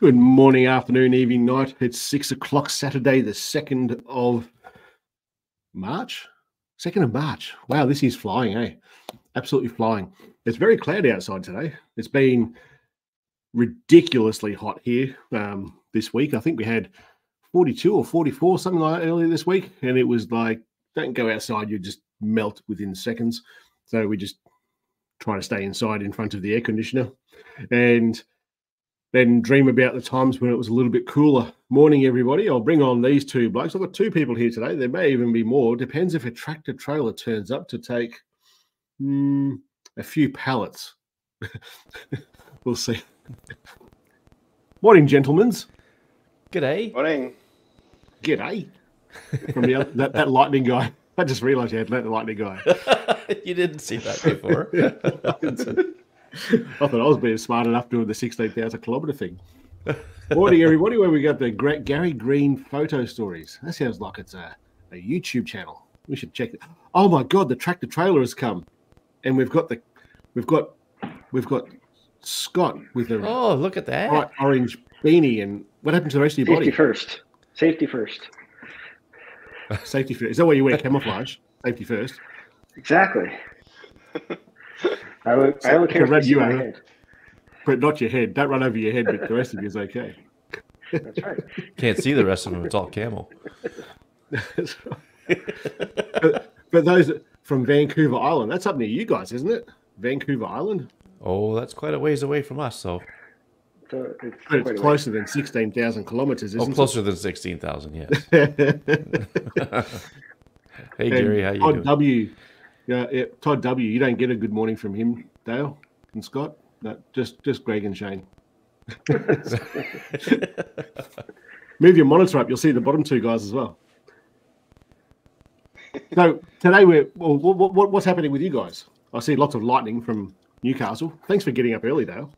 Good morning, afternoon, evening, night. It's six o'clock Saturday, the 2nd of March. 2nd of March. Wow, this is flying, eh? Absolutely flying. It's very cloudy outside today. It's been ridiculously hot here um, this week. I think we had 42 or 44, something like that earlier this week. And it was like, don't go outside, you just melt within seconds. So we just try to stay inside in front of the air conditioner. And then dream about the times when it was a little bit cooler. Morning, everybody. I'll bring on these two blokes. I've got two people here today. There may even be more. Depends if a tractor trailer turns up to take mm, a few pallets. we'll see. Morning, gentlemen. G'day. Morning. G'day. From the other, that, that lightning guy. I just realised you had that lightning guy. you didn't see that before. I thought I was being smart enough doing the 16,000 kilometre thing. Morning, everybody. Where we got the great Gary Green photo stories. That sounds like it's a, a YouTube channel. We should check it. Oh my God, the tractor trailer has come, and we've got the, we've got, we've got Scott with the oh, look at that bright orange beanie. And what happened to the rest of your Safety body? first. Safety first. Safety first. Is that why you wear camouflage? Safety first. Exactly. I don't, I don't care if Red, you see you my are- head. But not your head. Don't run over your head, but the rest of you is okay. That's right. Can't see the rest of them. It's all camel. but, but those from Vancouver Island, that's up near you guys, isn't it? Vancouver Island? Oh, that's quite a ways away from us. So, So it's it's a way. closer than 16,000 kilometers, oh, isn't closer than sixteen thousand. Yes. it? hey, Gary, how you Todd doing? W. Yeah, yeah, Todd W. You don't get a good morning from him, Dale and Scott. No, just just Greg and Shayne. Move your monitor up. You'll see the bottom two guys as well. So today we're well, what, what, what's happening with you guys? I see lots of lightning from Newcastle. Thanks for getting up early, Dale.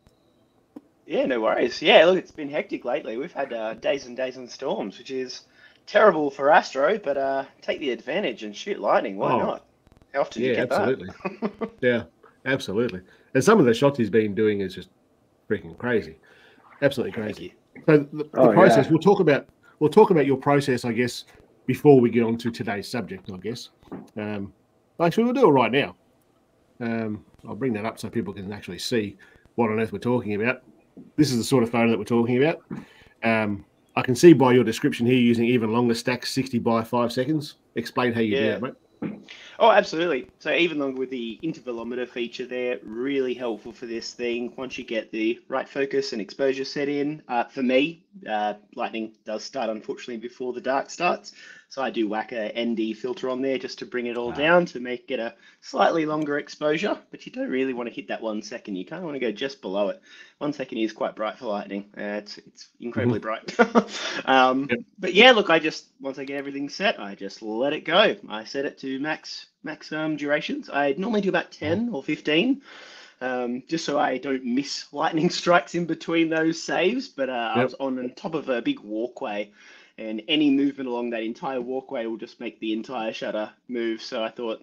Yeah, no worries. Yeah, look, it's been hectic lately. We've had uh, days and days and storms, which is terrible for Astro, but uh, take the advantage and shoot lightning. Why Oh. not? How often do you Yeah, get absolutely. that? Yeah, absolutely. And some of the shots he's been doing is just freaking crazy, absolutely crazy. So the, the Oh, process. yeah. We'll talk about. We'll talk about your process, I guess, before we get on to today's subject. I guess. Um, actually, we'll do it right now. Um, I'll bring that up so people can actually see what on earth we're talking about. This is the sort of photo that we're talking about. Um, I can see by your description here using even longer stacks, sixty by five seconds. Explain how you do that, mate. Oh, absolutely. So even though with the intervalometer feature there, really helpful for this thing. Once you get the right focus and exposure set in, uh, for me, uh, lightning does start unfortunately before the dark starts. So I do whack a ND filter on there just to bring it all Ah. down to make it a slightly longer exposure. But you don't really want to hit that one second. You kind of want to go just below it. One second is quite bright for lightning. Uh, it's it's incredibly bright. um, Yep. But yeah, look, I just once I get everything set, I just let it go. I set it to max max um, durations. I normally do about ten or fifteen, um, just so I don't miss lightning strikes in between those saves. But uh, I was on the top of a big walkway, and any movement along that entire walkway will just make the entire shutter move. So I thought,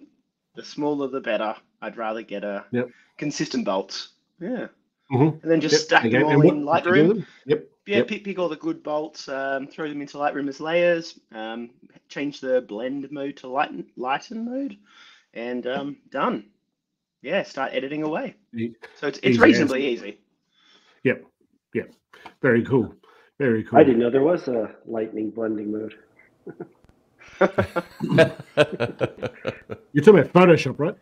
the smaller the better. I'd rather get a Yep. consistent bolts. Yeah, Mhm. and then just Yep. stack Okay, them all in what you do Lightroom? Yep. yeah, Yep. pick, pick all the good bolts, um, throw them into Lightroom as layers, um, change the blend mode to lighten, lighten mode, and um, done. Yeah, start editing away. So it's, it's Easy as. reasonably easy. Yep. Yep. Very cool. Very cool. I didn't know there was a lightning blending mode. You're talking about Photoshop, right?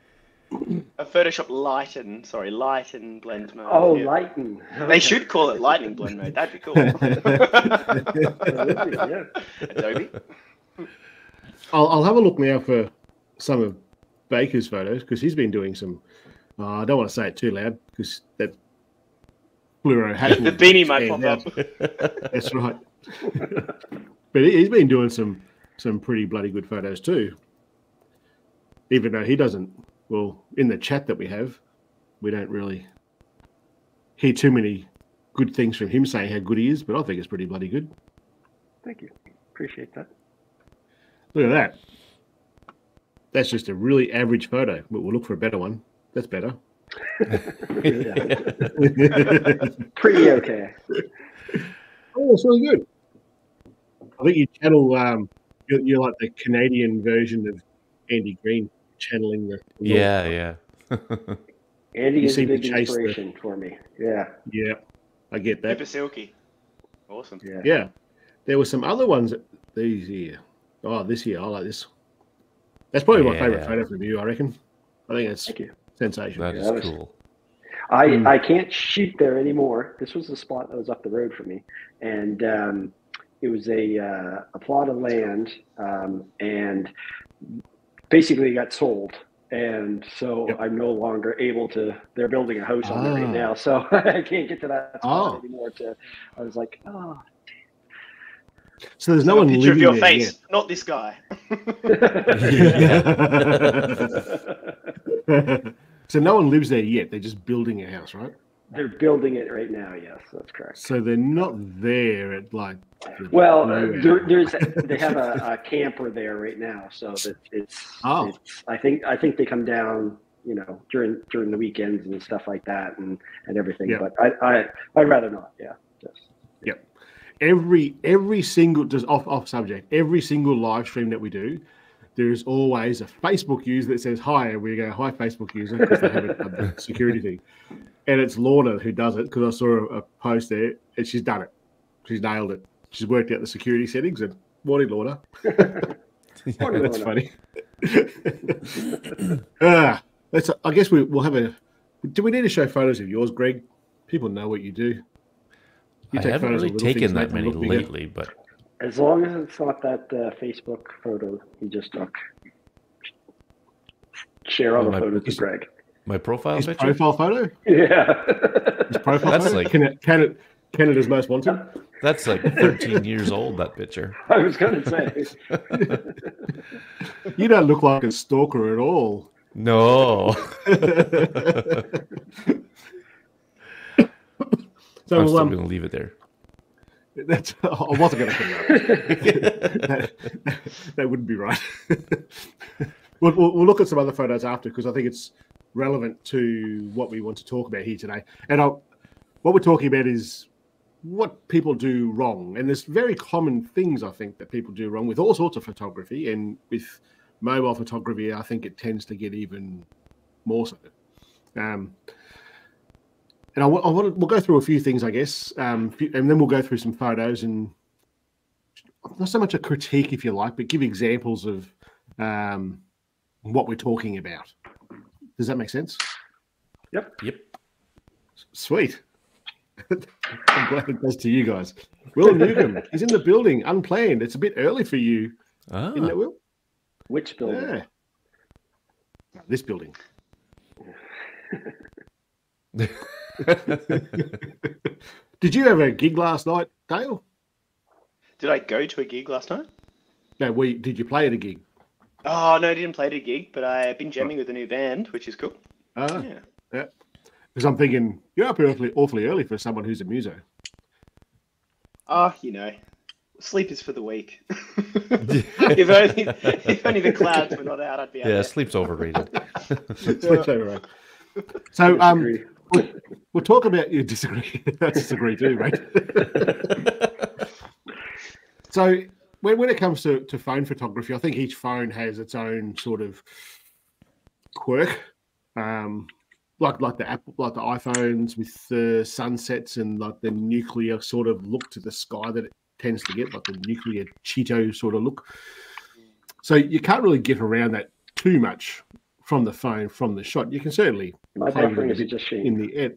A Photoshop lighten, sorry, lighten blend mode. Oh, yeah. lighten. They should call it lightning blend mode. That'd be cool. yeah. Adobe. I'll, I'll have a look now for some of Baker's photos because he's been doing some. Uh, I don't want to say it too loud because that fluoro hat. The beanie might pop up. That's right. but he- he's been doing some some pretty bloody good photos too. Even though he doesn't, well, in the chat that we have, we don't really hear too many good things from him saying how good he is. But I think it's pretty bloody good. Thank you. Appreciate that. Look at that. That's just a really average photo, but we'll look for a better one. That's better. Pretty okay. Oh, it's really good. I think you channel. Um, you're, you're like the Canadian version of Andy Green, channeling the. the Yeah, yeah. Andy You is a big chase the- inspiration for me. Yeah, Yeah, I get that. Super silky. Awesome. yeah. Yeah, there were some other ones. that- These here. Oh, this here. I like this. That's probably my favorite Yeah. photo from you. I reckon. I think it's Thank you. Sensational. That Yeah, is that was- cool. I, Hmm. I can't shoot there anymore. This was the spot that was up the road for me, and um, it was a uh, a plot of land, um, and basically got sold. And so Yep. I'm no longer able to. They're building a house on there Ah. right now, so I can't get to that spot Oh. anymore. To I was like, oh, So there's no So a one picture of your there face, not this guy. so no one lives there yet. They're just building a house, right? they're building it right now. Yes, that's correct. So they're not there at like. Well, there, there's they have a, a camper there right now, so that it's, Oh. it's. I think I think they come down, you know, during during the weekends and stuff like that, and and everything. Yeah. But I I I'd rather not. Yeah, just every every single just off off subject every single live stream that we do there is always a facebook user that says hi and we go hi facebook user because they have a, a security thing. And it's lorna who does it because i saw a, a post there and she's done it. She's nailed it. She's worked out the security settings and morning lorna. Morning, that's Lorna. funny. Ah, let's i guess we, we'll have a do we need to show photos of yours greg? People know what you do. You I haven't really taken that many bigger. lately, but as long as it's not that uh, Facebook photo he just took. Share all Well, the photos of Greg. my profile his picture. profile photo Yeah. His profile That's photo? like- Can- Can- Canada's most wanted. That's like 13 years old. That picture. I was gonna say. You don't look like a stalker at all. No. so I'm still um, going to leave it there. That's I wasn't going to that. that. That wouldn't be right. we'll, we'll, we'll look at some other photos after because I think it's relevant to what we want to talk about here today. And I'll, what we're talking about is what people do wrong, and there's very common things I think that people do wrong with all sorts of photography, and with mobile photography, I think it tends to get even more so. Um, and I, I want to, we'll go through a few things, I guess, um, and then we'll go through some photos and not so much a critique, if you like, but give examples of um, what we're talking about. Does that make sense? Yep. Yep. Sweet. I'm glad it does to you guys. Will Newcomb, he's in the building, unplanned. It's a bit early for you, Ah, isn't it, Will? Which building? Yeah. This building. Did you have a gig last night, Dale? Did I go to a gig last night? No, we did you play at a gig? Oh no, I didn't play at a gig, but I've been jamming with a new band, which is cool. Ah, Yeah. because I'm thinking you're up awfully, awfully early for someone who's a muso. Ah, you know, sleep is for the weak. if only if only the clouds were not out, I'd be out yeah, there. sleep's overrated. Switch over, right? So um, Disagree. We'll, we'll talk about you disagree. I disagree too, right? So when, when it comes to, to phone photography, I think each phone has its own sort of quirk. Um, like like the Apple, like the iPhones with the sunsets and like the nuclear sort of look to the sky that it tends to get, like the nuclear Cheeto sort of look. So you can't really get around that too much from the phone, from the shot. You can certainly My play with buffering it a is bit just in the air.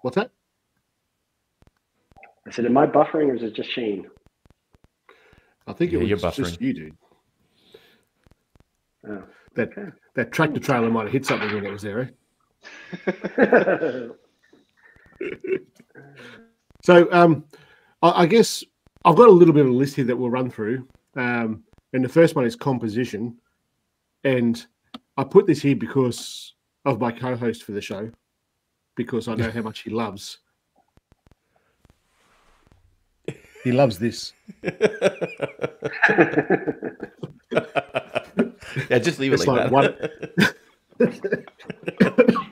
What's that? I said, am I buffering or is it just Shayne? I think Yeah, it you're was just buffering. you, dude. Oh. That Okay. that tractor trailer might have hit something when it was there. Eh? So um, I, I guess I've got a little bit of a list here that we'll run through. Um, and the first one is composition, and I put this here because of my co-host for the show, because I know how much he loves. He loves this. yeah, just leave it It's like, like that.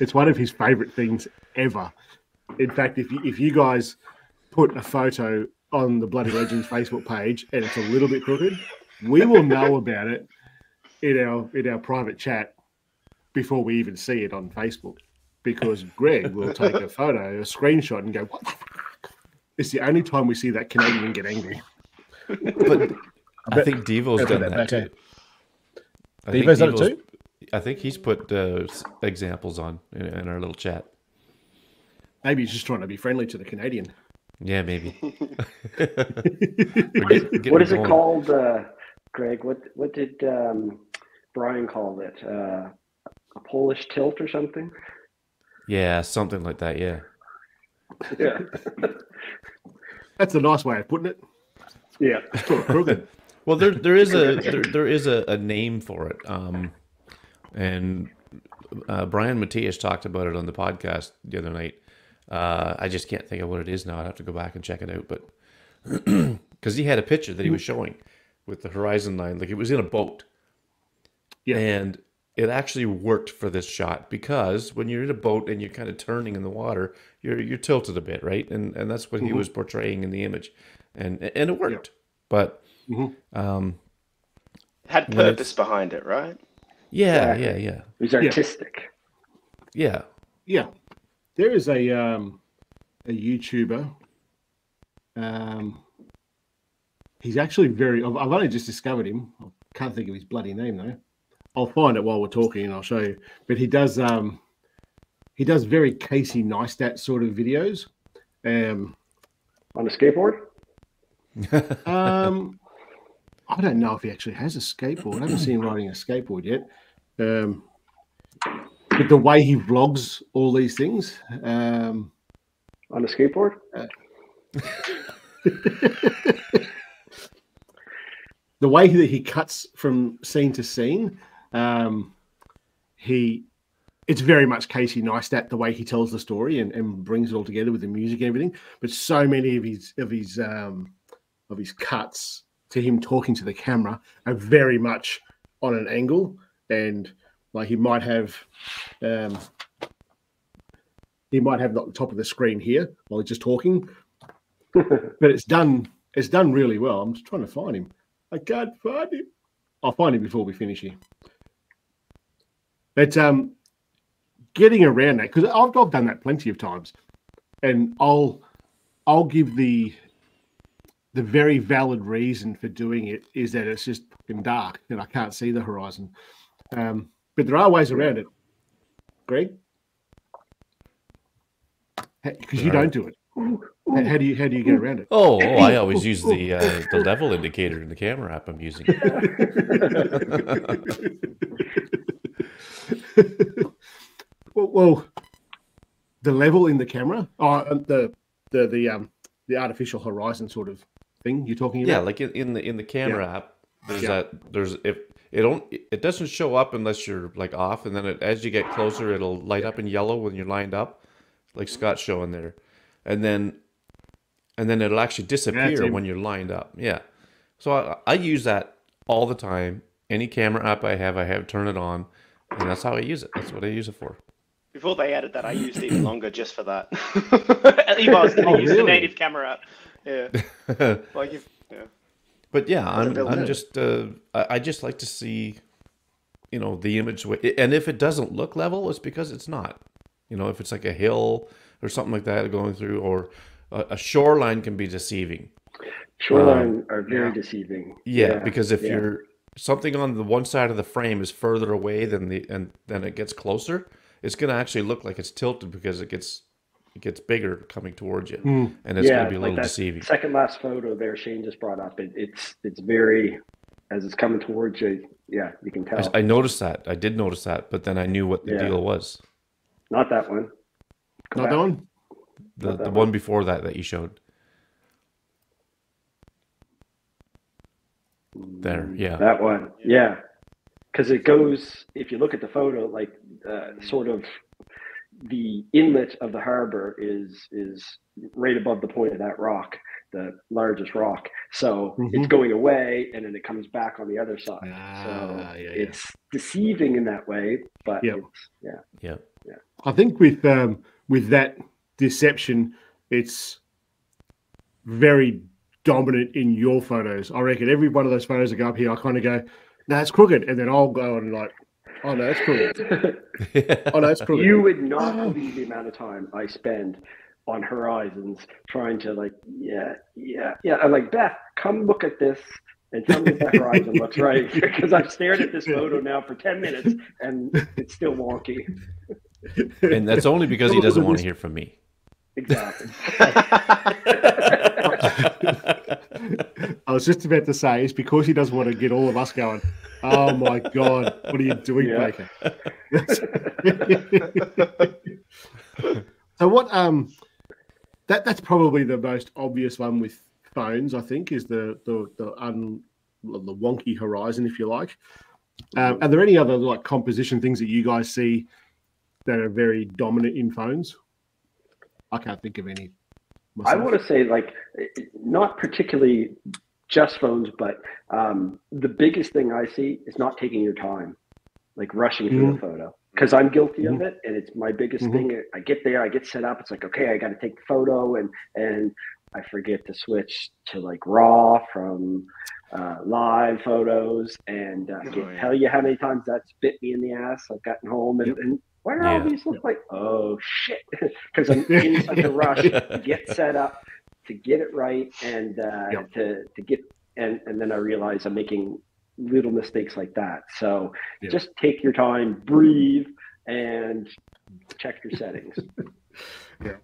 it's one of his favorite things ever. In fact, if you, if you guys put a photo on the Bloody Legends Facebook page and it's a little bit crooked, we will know about it in our in our private chat before we even see it on Facebook. Because Greg will take a photo, a screenshot, and go, "What the fuck?" It's the only time we see that Canadian get angry. But I think Devo's I'll done that that too. I Devo's done it too? I think he's put uh, examples on in, in our little chat. Maybe he's just trying to be friendly to the Canadian. Yeah, maybe. What is, what is it called, uh, Greg? What what did um, Brian called it? Uh, a Polish tilt or something? Yeah, something like that. Yeah. Yeah, That's a nice way of putting it. yeah. Sort of crooked. Well, there there is a there, there is a, a name for it, um, and uh, Brian Matias talked about it on the podcast the other night. Uh, I just can't think of what it is now. I'd have to go back and check it out, but because he had a picture that he was showing with the horizon line, like it was in a boat, Yeah. and it actually worked for this shot because when you're in a boat and you're kind of turning in the water, you're you're tilted a bit, right? And and that's what he was portraying in the image, and and it worked, but. Mhm. Um, Had purpose behind it, right? yeah, Exactly. yeah, yeah, It was artistic. yeah. Yeah, there is a um, a YouTuber. Um, he's actually very. I've, I've only just discovered him. I can't think of his bloody name though. I'll find it while we're talking and I'll show you. But he does. Um, he does very Casey Neistat sort of videos. Um, On a skateboard? um, I don't know if he actually has a skateboard. I haven't seen him riding a skateboard yet. Um, but the way he vlogs all these things, um, On a skateboard? the way that he cuts from scene to scene, um, he it's very much Casey Neistat the way he tells the story and, and brings it all together with the music and everything. But so many of his of his um, of his cuts to him talking to the camera are very much on an angle and like he might have um, he might have not the top of the screen here while he's just talking, but it's done it's done really well. I'm just trying to find him. I can't find him. I'll find him before we finish here. But um, getting around that because I've, I've done that plenty of times, and I'll I'll give the the very valid reason for doing it is that it's just fucking dark and I can't see the horizon. Um, but there are ways around it. Greg, because you There don't do it. How how do you how do you get around it? Oh, oh, I always use the uh, the level indicator in the camera app I'm using. well, well, the level in the camera, oh, the the the um the artificial horizon sort of thing you're talking about. yeah, like in, the in the camera app, there's Yeah. that there's if it don't it doesn't show up unless you're like off, and then it, as you get closer, it'll light up in yellow when you're lined up, like Scott's showing there, and then and then it'll actually disappear him. when you're lined up. Yeah, so I, I use that all the time. Any camera app I have, I have turn it on, and that's how I use it. That's what I use it for. Before they added that, I used even longer just for that. if I was going to Oh, use the native camera app. Yeah. Like if, yeah. But yeah, I'm, I'm in. just uh, I, I just like to see, you know, the image. And if it doesn't look level, it's because it's not. You know, if it's like a hill or something like that going through, or a, a shoreline can be deceiving. Shoreline are very yeah. deceiving. Yeah, because if yeah. you're something on the one side of the frame is further away than the and then it gets closer, it's gonna actually look like it's tilted because it gets it gets bigger coming towards you, Hmm. and it's yeah, gonna be a like little that deceiving. second last photo there Shayne just brought up. It, it's it's very as it's coming towards you. Yeah, you can tell. I, I noticed that. I did notice that, but then I knew what the Yeah. deal was. Not that one. Go Not back. that one. The Not the that one before that that you showed. There, yeah. That one, yeah, because it goes. If you look at the photo, like uh, sort of the inlet of the harbor is is right above the point of that rock, the largest rock. So it's Mhm. going away, and then it comes back on the other side. Ah, so yeah, yeah. it's deceiving in that way, but Yeah. it's, yeah, Yeah. I think with um, with that deception, it's very dominant in your photos. I reckon every one of those photos that go up here, I kind of go, "No, it's crooked," and then I'll go and like, "Oh no, it's crooked." oh no, it's crooked. You would not believe the amount of time I spend on horizons trying to like, yeah, yeah, yeah. I'm like, Beth, come look at this and tell me if that horizon looks right because I've stared at this photo now for ten minutes and it's still wonky. and that's only because he doesn't want to hear from me. Exactly. I was just about to say it's because he doesn't want to get all of us going. Oh my god, what are you doing, Yeah. Baker? so what? Um, that that's probably the most obvious one with phones. I think is the the the un the wonky horizon, if you like. Um, are there any other like composition things that you guys see that are very dominant in phones? I can't think of any. I want to say like not particularly just phones, but um, the biggest thing I see is not taking your time, like rushing through the photo. Because I'm guilty of it, and it's my biggest Mhm. thing. I get there, I get set up. It's like, okay, I got to take the photo, and and I forget to switch to like raw from uh, live photos, and uh, I Oh, can't yeah. tell you how many times that's bit me in the ass. I've gotten home, and, Yep. and why do all these look like? Oh shit! Because I'm in such a rush to get set up to get it right and uh, Yep. to to get and and then I realize I'm making little mistakes like that. So Yeah. just take your time, breathe, and check your settings. yeah.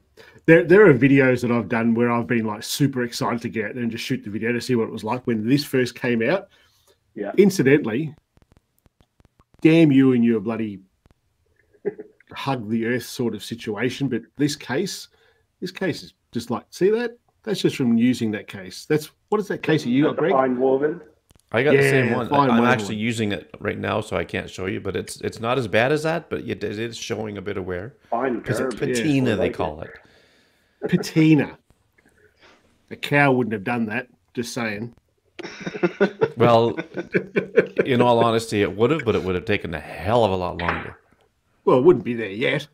There, there are videos that I've done where I've been like super excited to get and just shoot the video to see what it was like when this first came out. Yeah. Incidentally, damn you and your bloody hug the earth sort of situation. But this case, this case is just like, see that? That's just from using that case. That's what is that case that you got, the Greg? FineWoven. I got the same one. fine I'm actually using it right now, so I can't show you, but it's it's not as bad as that, but it, it is showing a bit of wear. Fine Because it's curve. patina, I they like call it. Patina. A cow wouldn't have done that. Just saying. Well, in all honesty, it would have, but it would have taken a hell of a lot longer. Well, it wouldn't be there yet.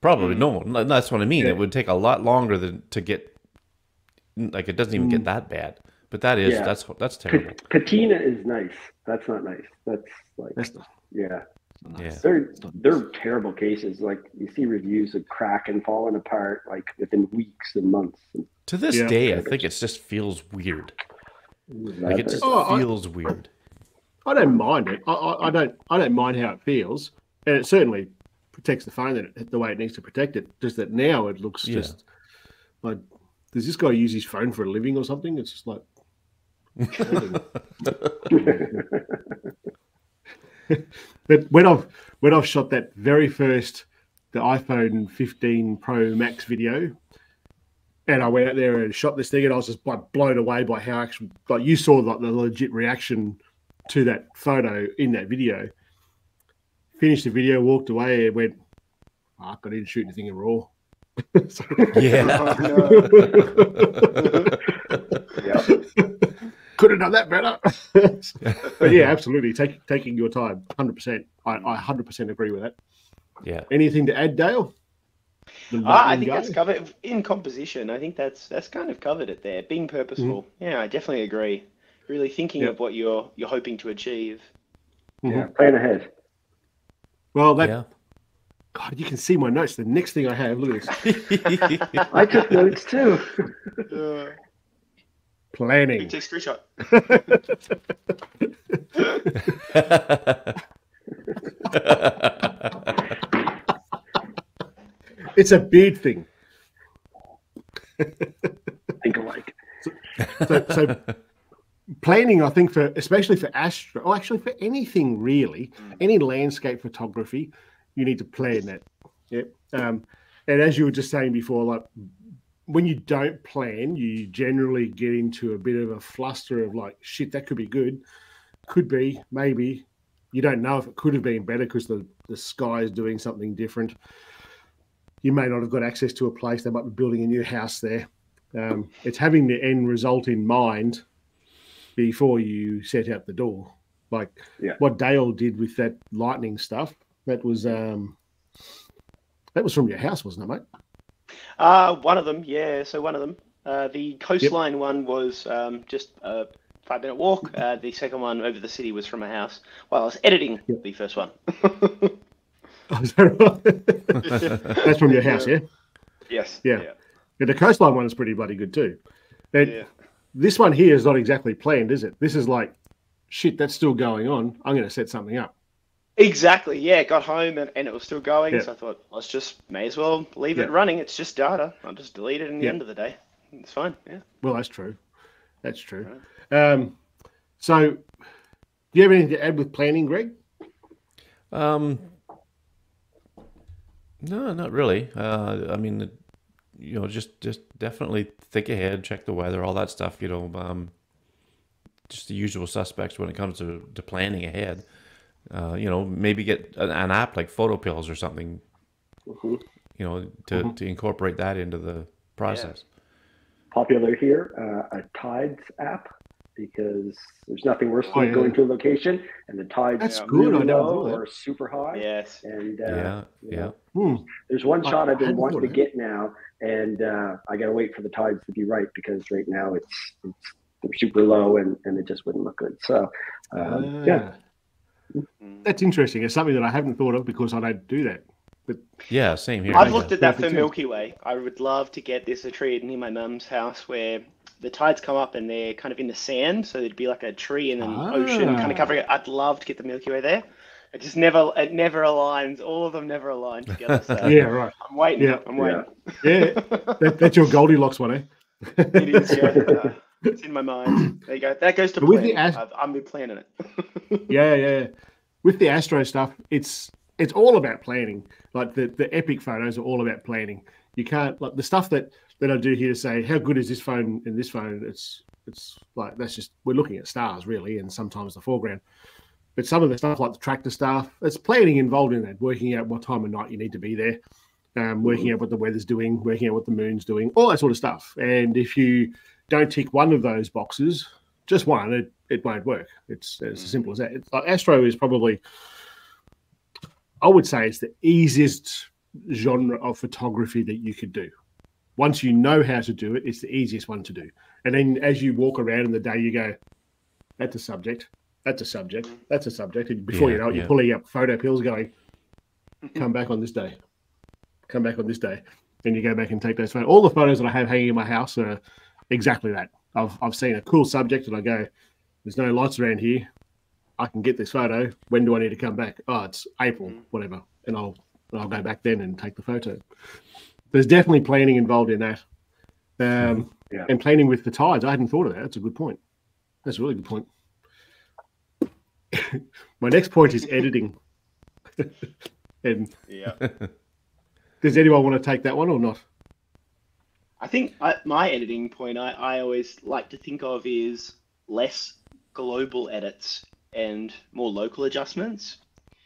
Probably hmm. no. n- That's what I mean. Yeah. It would take a lot longer than to get. Like it doesn't even get hmm. that bad, but that is Yeah. that's that's terrible. Pa- patina is nice. That's not nice. That's like That's not, yeah. Yeah. They're they're terrible cases. Like you see reviews of crack and falling apart, like within weeks and months. To this Yeah. day, I think it just feels weird. Like it just Oh, I- feels weird. I don't mind it. I, I, I don't. I don't mind how it feels, and it certainly protects the phone it, the way it needs to protect it. Just that now it looks Yeah. just like. Does this guy use his phone for a living or something? It's just like. but when I've when I've shot that very first the iPhone 15 Pro Max video, and I went out there and shot this thing, and I was just like blown away by how actually like you saw like the legit reaction to that photo in that video. Finished the video, walked away, and went, "Fuck, I didn't shoot anything in RAW." So- Yeah. yeah. Could have done that better. but yeah, absolutely. Take, taking your time, hundred percent. I, I hundred percent agree with that. yeah. Anything to add, Dale? Ah, I think go? that's covered in composition. I think that's that's kind of covered it there. Being purposeful. Yeah, I definitely agree. Really thinking Yep. of what you're you're hoping to achieve. Mhm. Yeah. Plan ahead. Well, that Yeah. God, you can see my notes. The next thing I have, look at this I took notes too. Uh, planning. take a screenshot. It's a beard thing. Think alike. So, so planning, I think, for especially for astro, or actually for anything really, any landscape photography, you need to plan that. Yep. Um, and as you were just saying before, like when you don't plan, you generally get into a bit of a fluster of like, shit, that could be good, could be, maybe. You don't know if it could have been better because the the sky is doing something different. You may not have got access to a place. They might be building a new house there. Um, it's having the end result in mind before you set out the door. Like Yeah. what Dale did with that lightning stuff. That was um, that was from your house, wasn't it, mate? Uh, one of them, yeah. So one of them, Uh, the coastline one was um, just a five minute walk. Uh, the second one over the city was from my house while I was editing Yep. the first one. Oh, that? That's from your house, yeah? yes. Yeah. Yeah, the coastline one is pretty bloody good too. But Yeah. This one here is not exactly planned, is it? This is like, shit, that's still going on. I'm going to set something up. Exactly. Yeah. Got home and, and it was still going. Yeah. So I thought, let's just may as well leave Yeah. it running. It's just data. I'll just delete it in the Yeah. end of the day. It's fine. Yeah. Well, that's true. That's true. Um, so, do you have anything to add with planning, Greg? Um, no, not really. Uh, I mean, it- you know, just just definitely think ahead, check the weather, all that stuff. You know, um, just the usual suspects when it comes to, to planning ahead. Uh, you know, maybe get an, an app like PhotoPills or something. Mhm. You know, to, to incorporate that into the process. Popular here, uh, a Tides app because there's nothing worse Oh, than yeah. going to a location and the tides That's are good. Really low thought of that. or super high. Yes. And uh, Yeah, you yeah. know, Hmm. There's one shot I've been wanting to get now, and uh, I got to wait for the tides to be right because right now it's, it's they're super low and, and it just wouldn't look good. So, um, yeah, Ah, That's interesting. It's something that I haven't thought of because I don't do that. But yeah, same here. I've Yeah. looked at that for Milky Way. I would love to get this a tree near my mum's house where the tides come up and they're kind of in the sand, so it'd be like a tree and an ocean kind Ah. of covering it. I'd love to get the Milky Way there. It just never, it never aligns. All of them never align together. So Yeah, right. I'm waiting. Yeah. I'm waiting. Yeah, that, that's your Goldilocks one, eh? It is. Yeah. Uh, it's in my mind. There you go. That goes to with the planning. as- I've, I've been planning it. yeah, yeah. With the Astro stuff, it's it's all about planning. Like the the epic photos are all about planning. You can't like the stuff that that I do here to say how good is this phone and this phone. It's it's like that's just we're looking at stars really, and sometimes the foreground. But some of the stuff like the tractor stuff, there's planning involved in that. Working out what time of night you need to be there, um, working out what the weather's doing, working out what the moon's doing, all that sort of stuff. And if you don't tick one of those boxes, just one, it, it won't work. It's, it's as simple as that. It's, like Astro is probably, I would say, it's the easiest genre of photography that you could do. Once you know how to do it, it's the easiest one to do. And then as you walk around in the day, you go, that's a subject, that's a subject, that's a subject. And before you know it, yeah. you're pulling up PhotoPills going, come back on this day, come back on this day. And you go back and take those photos. All the photos that I have hanging in my house are exactly that. I've, I've seen a cool subject and I go, there's no lights around here. I can get this photo. When do I need to come back? Oh, it's April, whatever. And I'll and I'll go back then and take the photo. There's definitely planning involved in that. Um, Yeah. And planning with the tides. I hadn't thought of that. That's a good point. That's a really good point. My next point is editing. and Yeah. does anyone want to take that one or not? I think I, my editing point I, I always like to think of is less global edits and more local adjustments.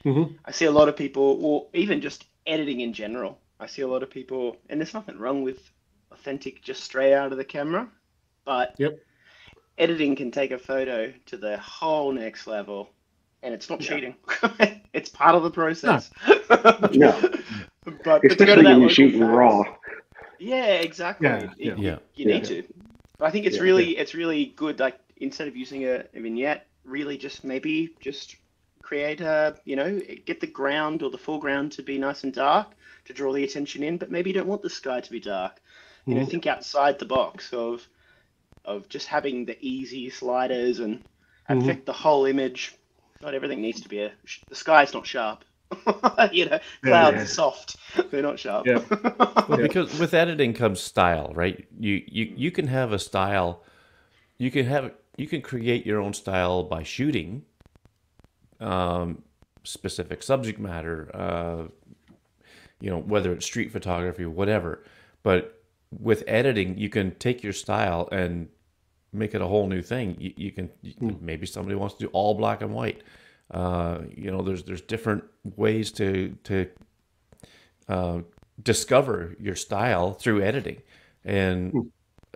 Mhm. I see a lot of people, or even just editing in general. I see a lot of people, and there's nothing wrong with authentic just straight out of the camera, but Yep. Editing can take a photo to the whole next level, and it's not Yeah. cheating. it's part of the process. No. but, but to go to especially when you're local shooting raw. yeah, exactly. Yeah, It- yeah. it- Yeah. You need to. But I think it's Yeah. really it's really good. Like instead of using a, a vignette, really just maybe just create a you know get the ground or the foreground to be nice and dark to draw the attention in, but maybe you don't want the sky to be dark. You know, Mhm. think outside the box of of just having the easy sliders and Mhm. affect the whole image. Not everything needs to be a. The sky's not sharp. you know, clouds yeah. are soft. They're not sharp. Yeah. Well, Yeah. because with editing comes style, right? You you you can have a style. You can have you can create your own style by shooting um, specific subject matter. Uh, you know, whether it's street photography, or whatever. But with editing, you can take your style and make it a whole new thing. You, you can you can- maybe somebody wants to do all black and white. Uh, you know, there's there's different ways to to uh, discover your style through editing, and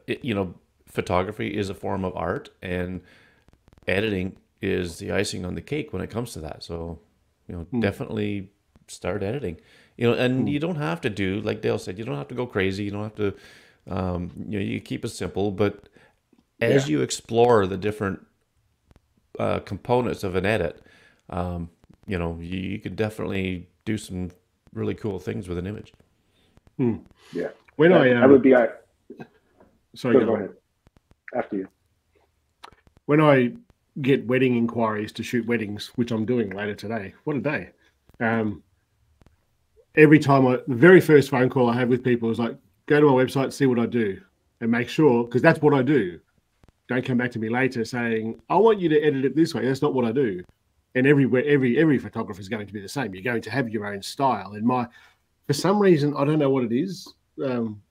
it, you know, photography is a form of art, and editing is the icing on the cake when it comes to that. So, you know, definitely start editing. You know, and you don't have to do like Dale said. You don't have to go crazy. You don't have to Um, you know, you keep it simple, but as you explore the different uh, components of an edit, um, you know, you, you could definitely do some really cool things with an image. Yeah. When I, I um, would be. Uh, sorry, go, go go on. ahead. After you. when I get wedding inquiries to shoot weddings, which I'm doing later today, what a day. Um, every time I, the very first phone call I have with people is like, go to my website, see what I do, and make sure, because that's what I do. Don't come back to me later saying, I want you to edit it this way. That's not what I do. And everywhere, every every photographer is going to be the same. You're going to have your own style. And my, for some reason, I don't know what it is. Um,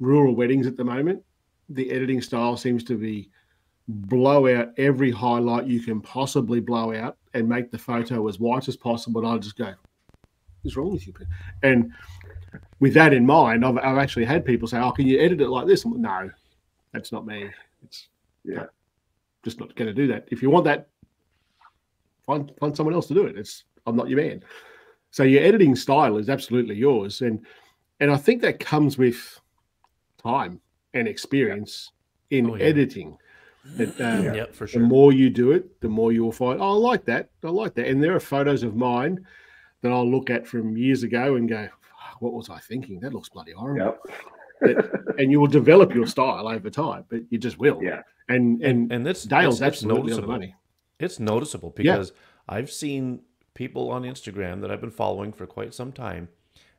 rural weddings at the moment, the editing style seems to be blow out every highlight you can possibly blow out and make the photo as white as possible. And I'll just go, what's wrong with you? And with that in mind, I've, I've actually had people say, oh, can you edit it like this? Like, no, that's not me. It's Yeah. just not going to do that. If you want that, find find someone else to do it. It's I'm not your man. So your editing style is absolutely yours, and and I think that comes with time and experience in Oh, yeah. editing. That, um, Yeah, for sure. the more you do it, the more you'll find, oh, I like that. I like that. And there are photos of mine that I'll look at from years ago and go, what was I thinking? That looks bloody horrible. Yep. And you will develop your style over time, but you just will. Yeah. And and, and this Dale's it's, it's absolutely on the noticeable. money. It's noticeable Yeah. because I've seen people on Instagram that I've been following for quite some time,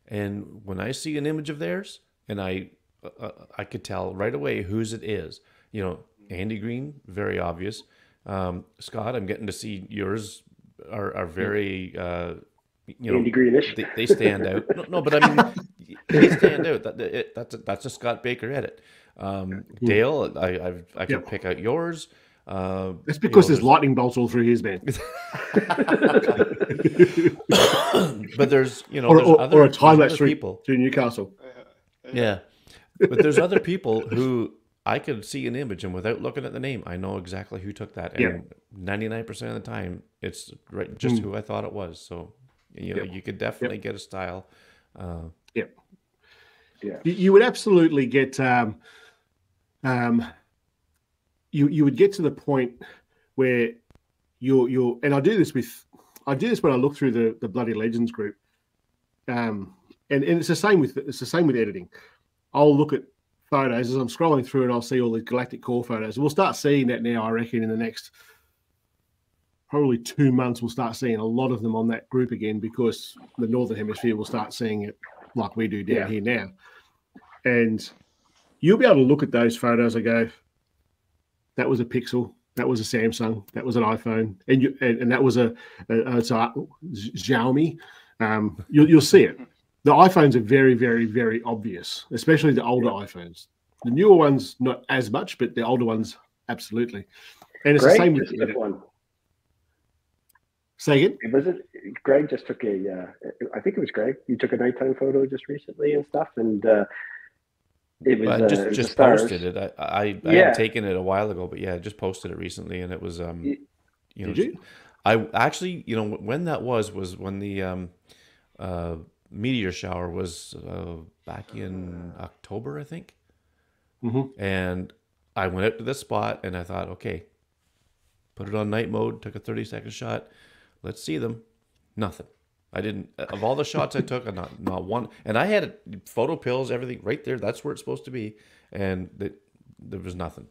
and when I see an image of theirs, and I uh, uh, I could tell right away whose it is. You know, Andy Green, very obvious. Um, Scott, I'm getting to see yours are are very uh, you know they, they stand out. No, no, but I mean, they stand out. That, it, that's a, that's a Scott Baker edit. Um, Dale, I I've, I can Yep. pick out yours. Uh, That's you because know, there's lightning bolts all through his man. but there's you know or, there's or, other, or a there's time lapse people. to Newcastle. Yeah, but there's other people who I could see an image and without looking at the name, I know exactly who took that. Yeah. And ninety nine percent of the time, it's right just Mm. who I thought it was. So you know Yep. you could definitely get a style. Uh, yeah. You, you would absolutely get um, um, you you would get to the point where you're you're and I do this with I do this when I look through the the bloody legends group. Um, and, and it's the same with it's the same with editing. I'll look at photos as I'm scrolling through and I'll see all these galactic core photos. We'll start seeing that now, I reckon, in the next probably two months. We'll start seeing a lot of them on that group again because the northern hemisphere will start seeing it like we do down Yeah. here now. And you'll be able to look at those photos and go, that was a Pixel, that was a Samsung, that was an iPhone, and you and, and that was a, a, a, so- Xiaomi. Um, you'll you'll see it. The iPhones are very, very, very obvious, especially the older iPhones. The newer ones, not as much, but the older ones, absolutely. And it's Greg the same with the edit. one. Say again. Was it Greg just took a? Uh, I think it was Greg. You took a nighttime photo just recently and stuff, and uh, it was I uh, just it was just posted it. I I, I Yeah. had taken it a while ago, but yeah, I just posted it recently, and it was um, Y- you know, you? I actually, you know, when that was was when the um, uh, meteor shower was uh, back in October, I think, Mhm. and I went out to this spot, and I thought, okay, put it on night mode, took a thirty second shot, let's see them, nothing. I didn't of all the shots I took, not not one, and I had PhotoPills, everything right there. That's where it's supposed to be, and the, there was nothing.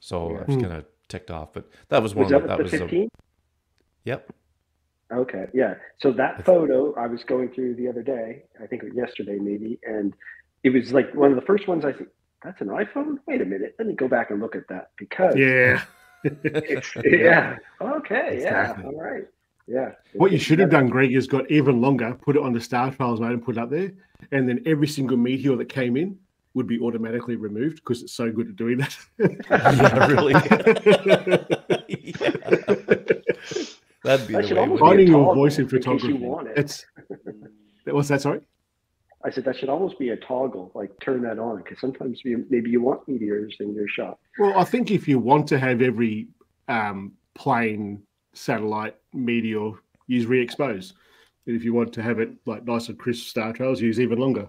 So I was Hmm. kind of ticked off, but that was one. Was of that, the, that the was the, 15? yep. Okay, yeah. So that photo I was going through the other day, I think yesterday maybe, and it was like one of the first ones I think that's an iPhone. Wait a minute, let me go back and look at that because Yeah. it's, yeah. Okay, Exactly. yeah, all right, yeah. What you should have done, Greg, is got even longer, put it on the star trails mode and put it up there. And then every single meteor that came in would be automatically removed because it's so good at doing that. Yeah, really. That'd be That the way. almost wouldn't Finding be it? your toggle voice in in case you want it. It's what's that? Sorry. I said that should almost be a toggle, like turn that on, because sometimes you, maybe you want meteors in your shot. Well, I think if you want to have every um, plane, satellite, meteor, use re-expose. And if you want to have it like nice and crisp star trails, use even longer.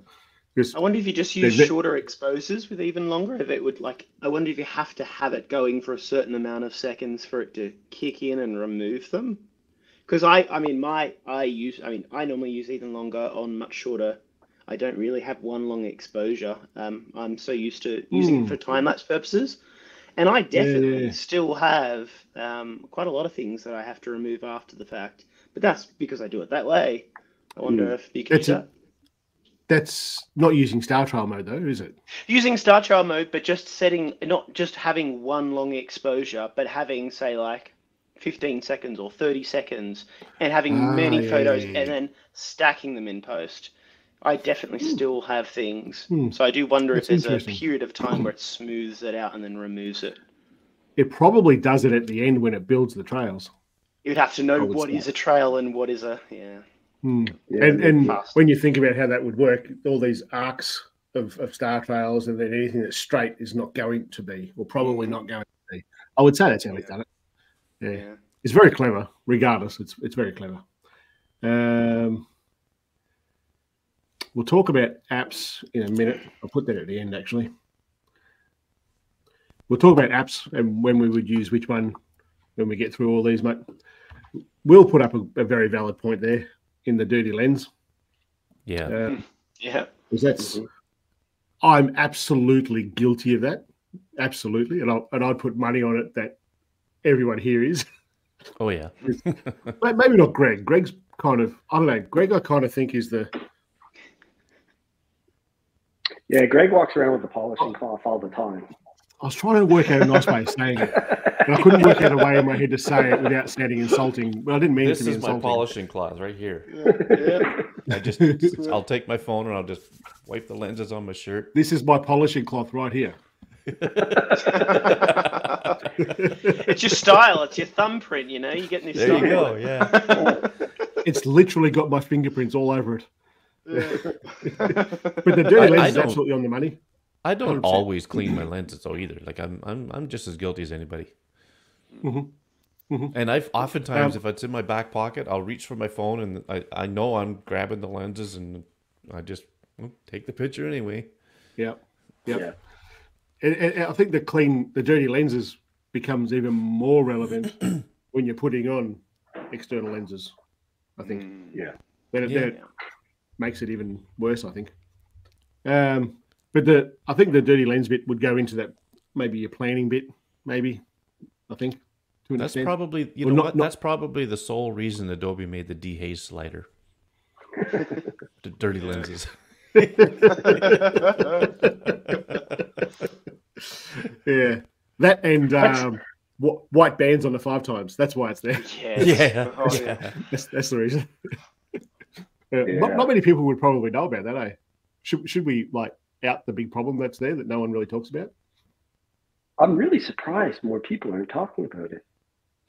Because I wonder if you just use shorter exposures with even longer. If it would like, I wonder if you have to have it going for a certain amount of seconds for it to kick in and remove them. Because I, I mean, my, I use, I mean, I normally use even longer on much shorter. I don't really have one long exposure. Um, I'm so used to using Hmm. it for time lapse purposes, and I definitely yeah. still have um, quite a lot of things that I have to remove after the fact. But that's because I do it that way. I wonder Hmm. if you can That's a- that. that's not using Star Trail mode, though, is it? Using Star Trail mode, but just setting, not just having one long exposure, but having, say, like 15 seconds or 30 seconds, and having Ah, many yeah, photos yeah, yeah. and then stacking them in post. I definitely still have things. Hmm. So I do wonder That's if there's a period of time where it smooths it out and then removes it. It probably does it at the end when it builds the trails. You'd have to know I would what say. is a trail and what is a, yeah. Hmm. Yeah, and and fast. when you think about how that would work, all these arcs of, of star trails and then anything that's straight is not going to be, or probably not going to be. I would say that's how he's done it. Yeah. Yeah. It's very clever, regardless. It's it's very clever. Um, we'll talk about apps in a minute. I'll put that at the end actually. We'll talk about apps and when we would use which one when we get through all these, mate. We'll put up a, a very valid point there in the dirty lens. Yeah. Uh, Yeah. 'cause that's Mhm. I'm absolutely guilty of that. Absolutely. And I and I'd put money on it that everyone here is. Oh yeah. Maybe not Greg. Greg's kind of I don't know. Greg, I kind of think is the Yeah, Greg walks around with the polishing oh. cloth all the time. I was trying to work out a nice way of saying it, but I couldn't work out a way in my head to say it without sounding insulting. Well, I didn't mean This it to be is my polishing cloth right here. yeah. I just I'll take my phone and I'll just wipe the lenses on my shirt. This is my polishing cloth right here. it's your style. It's your thumbprint. You know, you get new There style. you go. Yeah. It's literally got my fingerprints all over it. Yeah. But the dirty I- I lens is absolutely on the money. I don't 100%. always clean my lenses though either. Like I'm I'm I'm just as guilty as anybody. Mhm. Mhm. And I've oftentimes, Um, if it's in my back pocket, I'll reach for my phone and I, I know I'm grabbing the lenses and I just well, take the picture anyway. Yeah, yeah. Yeah. And, and I think the clean, the dirty lenses becomes even more relevant when you're putting on external lenses. I think Mm. Yeah. that it, Yeah. that makes it even worse. I think. Um, but the I think the dirty lens bit would go into that maybe your planning bit, maybe. I think to an That's extent. probably you Well, know not- what? not- That's probably the sole reason Adobe made the dehaze slider. the dirty lenses. yeah, that and um, wh- white bands on the five times. That's why it's there. Yes. yeah, Oh, yeah. That's, that's the reason. Uh, not, not many people would probably know about that, eh? Should should we like out the big problem that's there that no one really talks about? I'm really surprised more people aren't talking about it.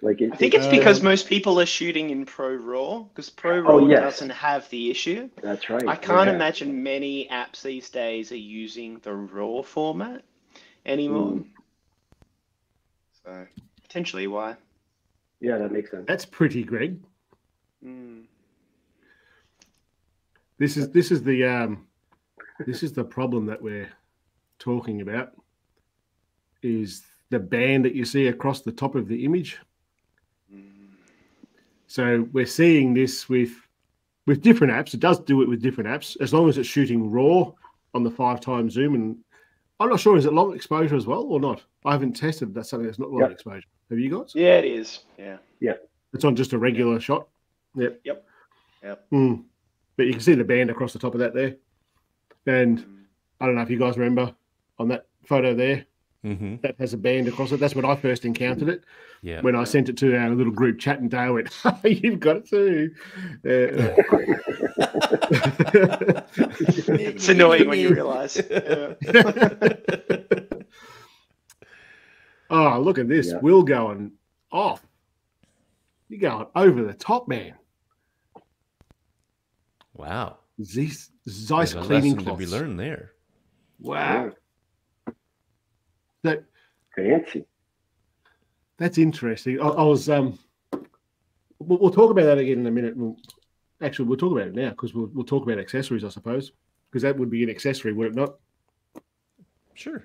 Like it, I think it's Uh, because most people are shooting in Pro Raw because Pro Raw Oh, yes. doesn't have the issue. that's right. I can't yeah. imagine many apps these days are using the RAW format anymore. Mm. So potentially why. Yeah, that makes sense. That's pretty, Greg. Mm. This is this is the um, this is the problem that we're talking about. Is the band that you see across the top of the image? Mm. So we're seeing this with with different apps. It does do it with different apps as long as it's shooting raw on the five times zoom. And I'm not sure is it long exposure as well or not. I haven't tested that's something that's not long Yep. exposure. Have you guys? Yeah, it is. Yeah. Yeah. It's on just a regular shot. Yep. Yep. Yep. Hmm. But you can see the band across the top of that there. And. I don't know if you guys remember on that photo there, hmm that has a band across it. That's when I first encountered it. Yeah. When I sent it to our little group chat, and Dale went, "You've got it too." Uh, It's annoying when you realize. Yeah. oh, look at this. Yeah. Will going off. You're going over the top, man. Wow. Zeiss, There's Zeiss a cleaning lesson to be cloths. learned there. Wow. That Fancy. that's interesting. I, I was um. We'll, we'll talk about that again in a minute. We'll, actually, we'll talk about it now because we'll we'll talk about accessories, I suppose. Because that would be an accessory, would it not? Sure.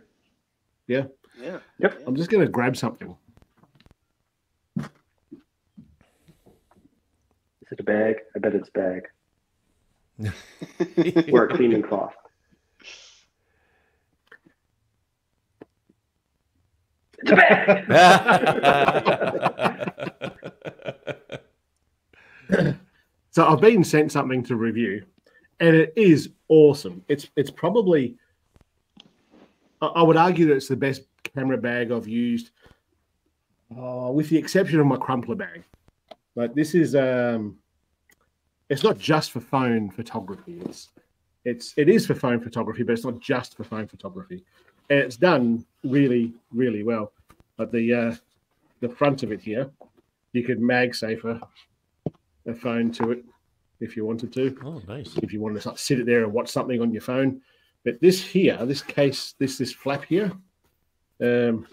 Yeah. Yeah. Yep. I'm just going to grab something. Is it a bag? I bet it's a bag. Or a cleaning cloth. It's a bag. So I've been sent something to review, and it is awesome. It's it's probably I I would argue that it's the best camera bag I've used, uh, with the exception of my Crumpler bag. But this is um, it's not just for phone photography. It's it's it is for phone photography, but it's not just for phone photography, and it's done really really well. But the uh, the front of it here, you could mag safer a a phone to it if you wanted to oh, nice. if you wanted to sit it there and watch something on your phone. But this here, this case, this this flap here, um,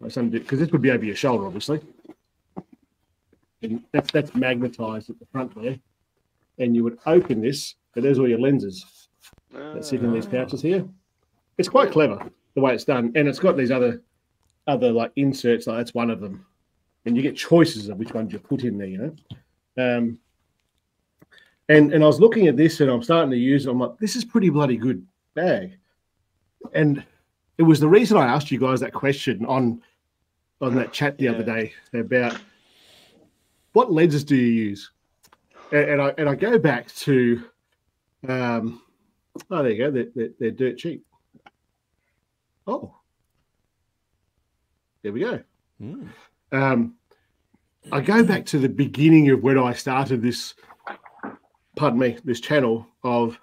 because this would be over your shoulder, obviously. And that's that's magnetized at the front there, and you would open this, but there's all your lenses that sit in these pouches here. It's quite clever the way it's done, and it's got these other other like inserts. Like that's one of them, and you get choices of which ones you put in there. You know. Um, and and I was looking at this and I'm starting to use it. I'm like, this is pretty bloody good bag. And it was the reason I asked you guys that question on on that chat the other day about what lenses do you use? And, and I and I go back to um oh there you go, they're, they're, they're dirt cheap. Oh. There we go. Mm. Um, I go back to the beginning of when I started this, pardon me, this channel of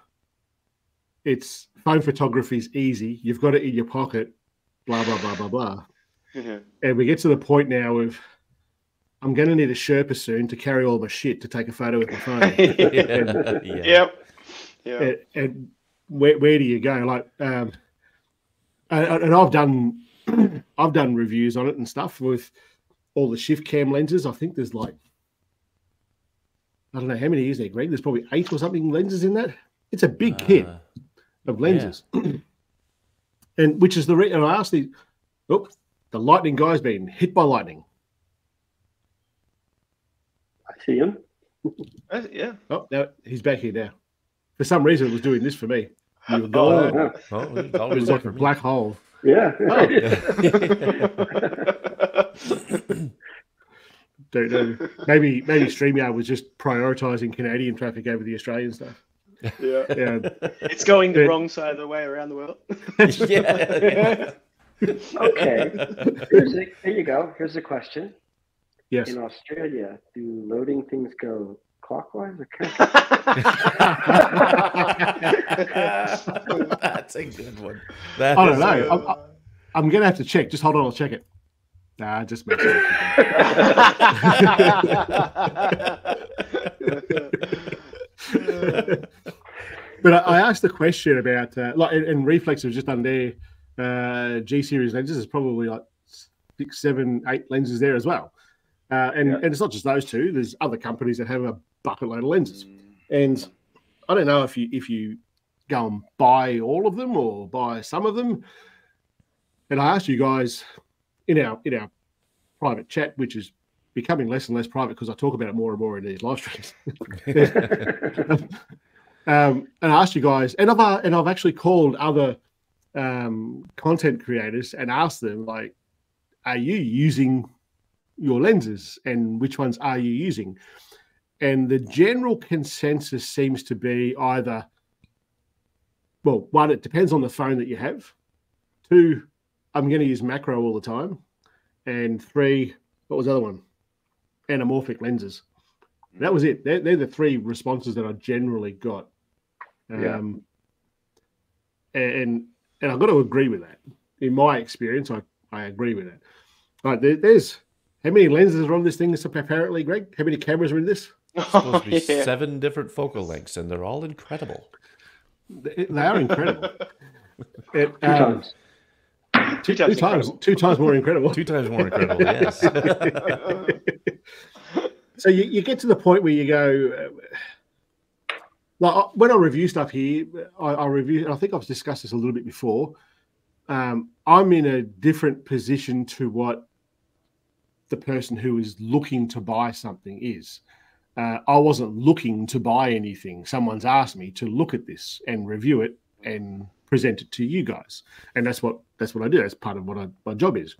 it's phone photography is easy. You've got it in your pocket, blah, blah, blah, blah, blah. Yeah. And we get to the point now of I'm going to need a Sherpa soon to carry all my shit to take a photo with my phone. yeah. yeah. Yep. Yeah. and, and where, where do you go? Like, um, and, and I've done, I've done reviews on it and stuff with all the ShiftCam lenses. I think there's like, I don't know how many is there, Greg. There's probably eight or something lenses in that. It's a big kit Uh, of lenses, and which is the reason I asked the, oh, the lightning guy's been hit by lightning. I see him. Uh, yeah. Oh, no, he's back here now. For some reason, it was doing this for me. You were Oh, gone. yeah. oh, it's it was like a black hole. Yeah. Oh. Yeah. Don't know. Maybe maybe Streamyard was just prioritizing Canadian traffic over the Australian stuff. yeah. Yeah. It's going the But- wrong side of the way around the world. yeah. Okay. Here's a, there you go. Here's the question. Yes. In Australia, do loading things go clockwise or counter? That's a good one. That I don't know. a- I'm, I'm- I'm gonna have to check. Just hold on, I'll check it. Nah, just messing with you. but I, I asked the question about uh, like, and, and Reeflex was just done their uh, G series lenses. There's probably like six, seven, eight lenses there as well. Uh, and Yeah. and it's not just those two. There's other companies that have a bucket load of lenses. And I don't know if you if you go and buy all of them or buy some of them. And I asked you guys in our in our private chat, which is becoming less and less private because I talk about it more and more in these live streams. um, and I asked you guys, and I've uh, and I've actually called other um, content creators and asked them like, are you using your lenses, and which ones are you using? And the general consensus seems to be either, well, one, it depends on the phone that you have. Two, I'm going to use macro all the time. And three, what was the other one? Anamorphic lenses. That was it. They're, they're the three responses that I generally got. Yeah. Um, and and I've got to agree with that. In my experience, I, I agree with that. Right, there, there's how many lenses are on this thing? Apparently, Greg, how many cameras are in this? supposed to be yeah. seven different focal lengths, and they're all incredible. They they are incredible. It, Two um, times. two, Two times two times, two times more incredible. Two times more incredible. Yes. so you, you get to the point where you go, uh, like when I review stuff here, I, I review. And I think I've discussed this a little bit before. Um, I'm in a different position to what the person who is looking to buy something is. Uh, I wasn't looking to buy anything. Someone's asked me to look at this and review it and present it to you guys, and that's what that's what I do. That's part of what I, my job is.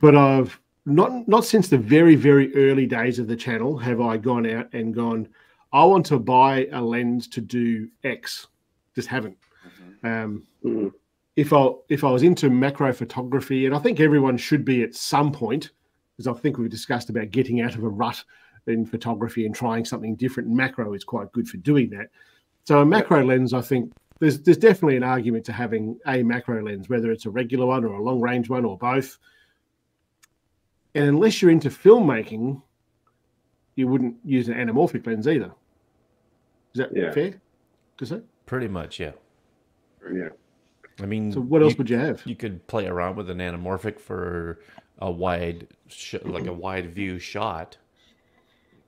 But I've not not since the very very early days of the channel have I gone out and gone. I want to buy a lens to do X. Just haven't. Um, Mm-hmm. If I if I was into macro photography, and I think everyone should be at some point, because I think we've discussed about getting out of a rut in photography and trying something different. And macro is quite good for doing that. So a macro lens, I think there's there's definitely an argument to having a macro lens, whether it's a regular one or a long range one or both. And unless you're into filmmaking, you wouldn't use an anamorphic lens either. Is that Yeah. fair to say? Pretty much, yeah. Yeah. I mean, So what else you, would you have? you could play around with an anamorphic for a wide, sh- like a wide view shot.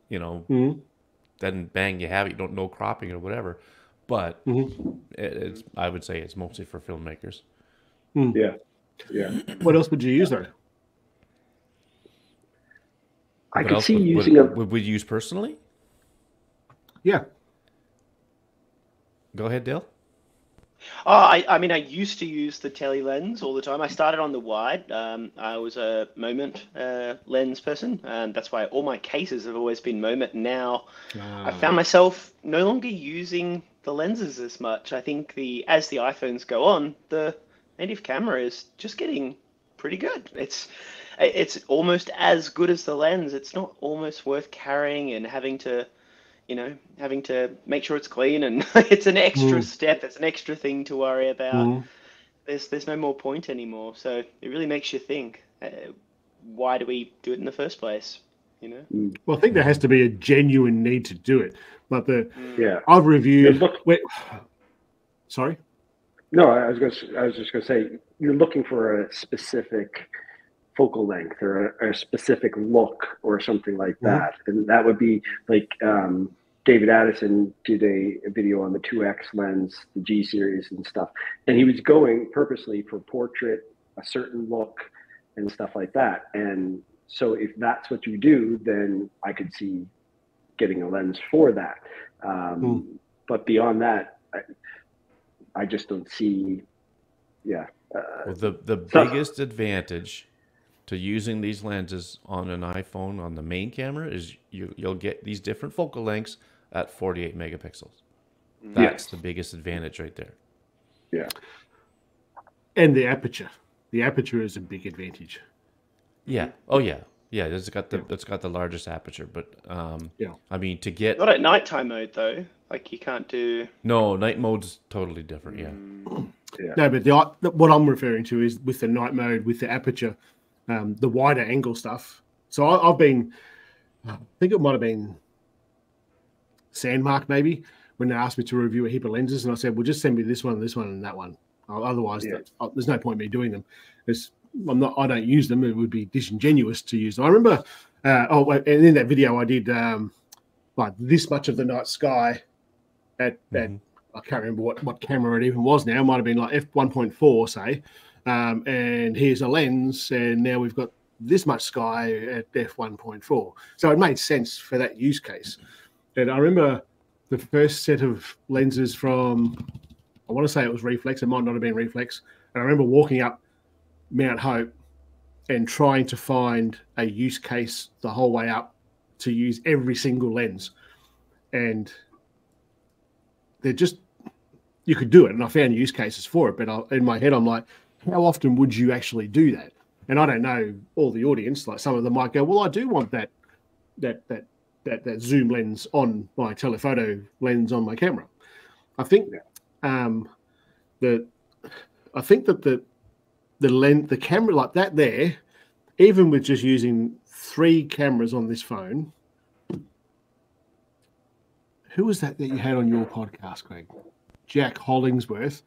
You know, Mhm. then bang, you have it. You don't know cropping or whatever. But Mhm. it, it's, I would say it's mostly for filmmakers. Yeah. Yeah. What else would you use though? I What could see would, using would, a. would we use personally? Yeah. Go ahead, Dale. Oh, I, I mean, I used to use the tele lens all the time. I started on the wide. Um, I was a moment uh, lens person, and that's why all my cases have always been moment. Now. I found myself no longer using the lenses as much. I think the as the iPhones go on, the native camera is just getting pretty good. It's it's almost as good as the lens. It's not almost worth carrying and having to, you know, having to make sure it's clean and it's an extra Mm. step. It's an extra thing to worry about. Mhm. There's there's no more point anymore. So it really makes you think. Uh, why do we do it in the first place? You know. Well, I think there has to be a genuine need to do it. Like the Yeah. I've reviewed. It look- wait, sorry. No, I was going. To, I was just going to say you're looking for a specific focal length or a, a specific look or something like Mhm. that, and that would be like um, David Addison did a, a video on the 2x lens, the G series and stuff, and he was going purposely for portrait, a certain look, and stuff like that. And so, if that's what you do, then I could see getting a lens for that. Um, But beyond that, I, I just don't see. Yeah. Uh, Well, the the So- biggest advantage to using these lenses on an iPhone on the main camera is you you'll get these different focal lengths at 48 megapixels. That's the biggest advantage right there. yeah. And the aperture. The aperture is a big advantage. Yeah. Oh yeah. Yeah. It's got the it's got the largest aperture, but um, Yeah. I mean to get Not at nighttime mode though. Like you can't do. no night mode's totally different. Yeah. No, but the, what I'm referring to is with the night mode, with the aperture, um, the wider angle stuff. So I, I've been, I think it might have been Sandmarc maybe when they asked me to review a heap of lenses, and I said, "Well, just send me this one, this one, and that one. Otherwise, Yeah. th- there's no point in me doing them. It's, I'm not. I don't use them. It would be disingenuous to use them. I remember. Uh, oh, and in that video, I did um, like this much of the night sky at, at Mhm. I can't remember what, what camera it even was now. It might have been like f one point four, say. Um, and here's a lens, and now we've got this much sky at f one point four. So it made sense for that use case. And I remember the first set of lenses from I want to say it was Reeflex. It might not have been Reeflex. And I remember walking up Mount Hope and trying to find a use case the whole way up to use every single lens. And they're just you could do it, and I found use cases for it. But I, in my head, I'm like, how often would you actually do that? And I don't know all the audience. Like some of them might go, well, I do want that that that that that zoom lens on my telephoto lens on my camera. I think um, the I think that the the lens the camera like that there, even with just using three cameras on this phone. Who was that that you had on your podcast, Craig? Jack Hollingsworth,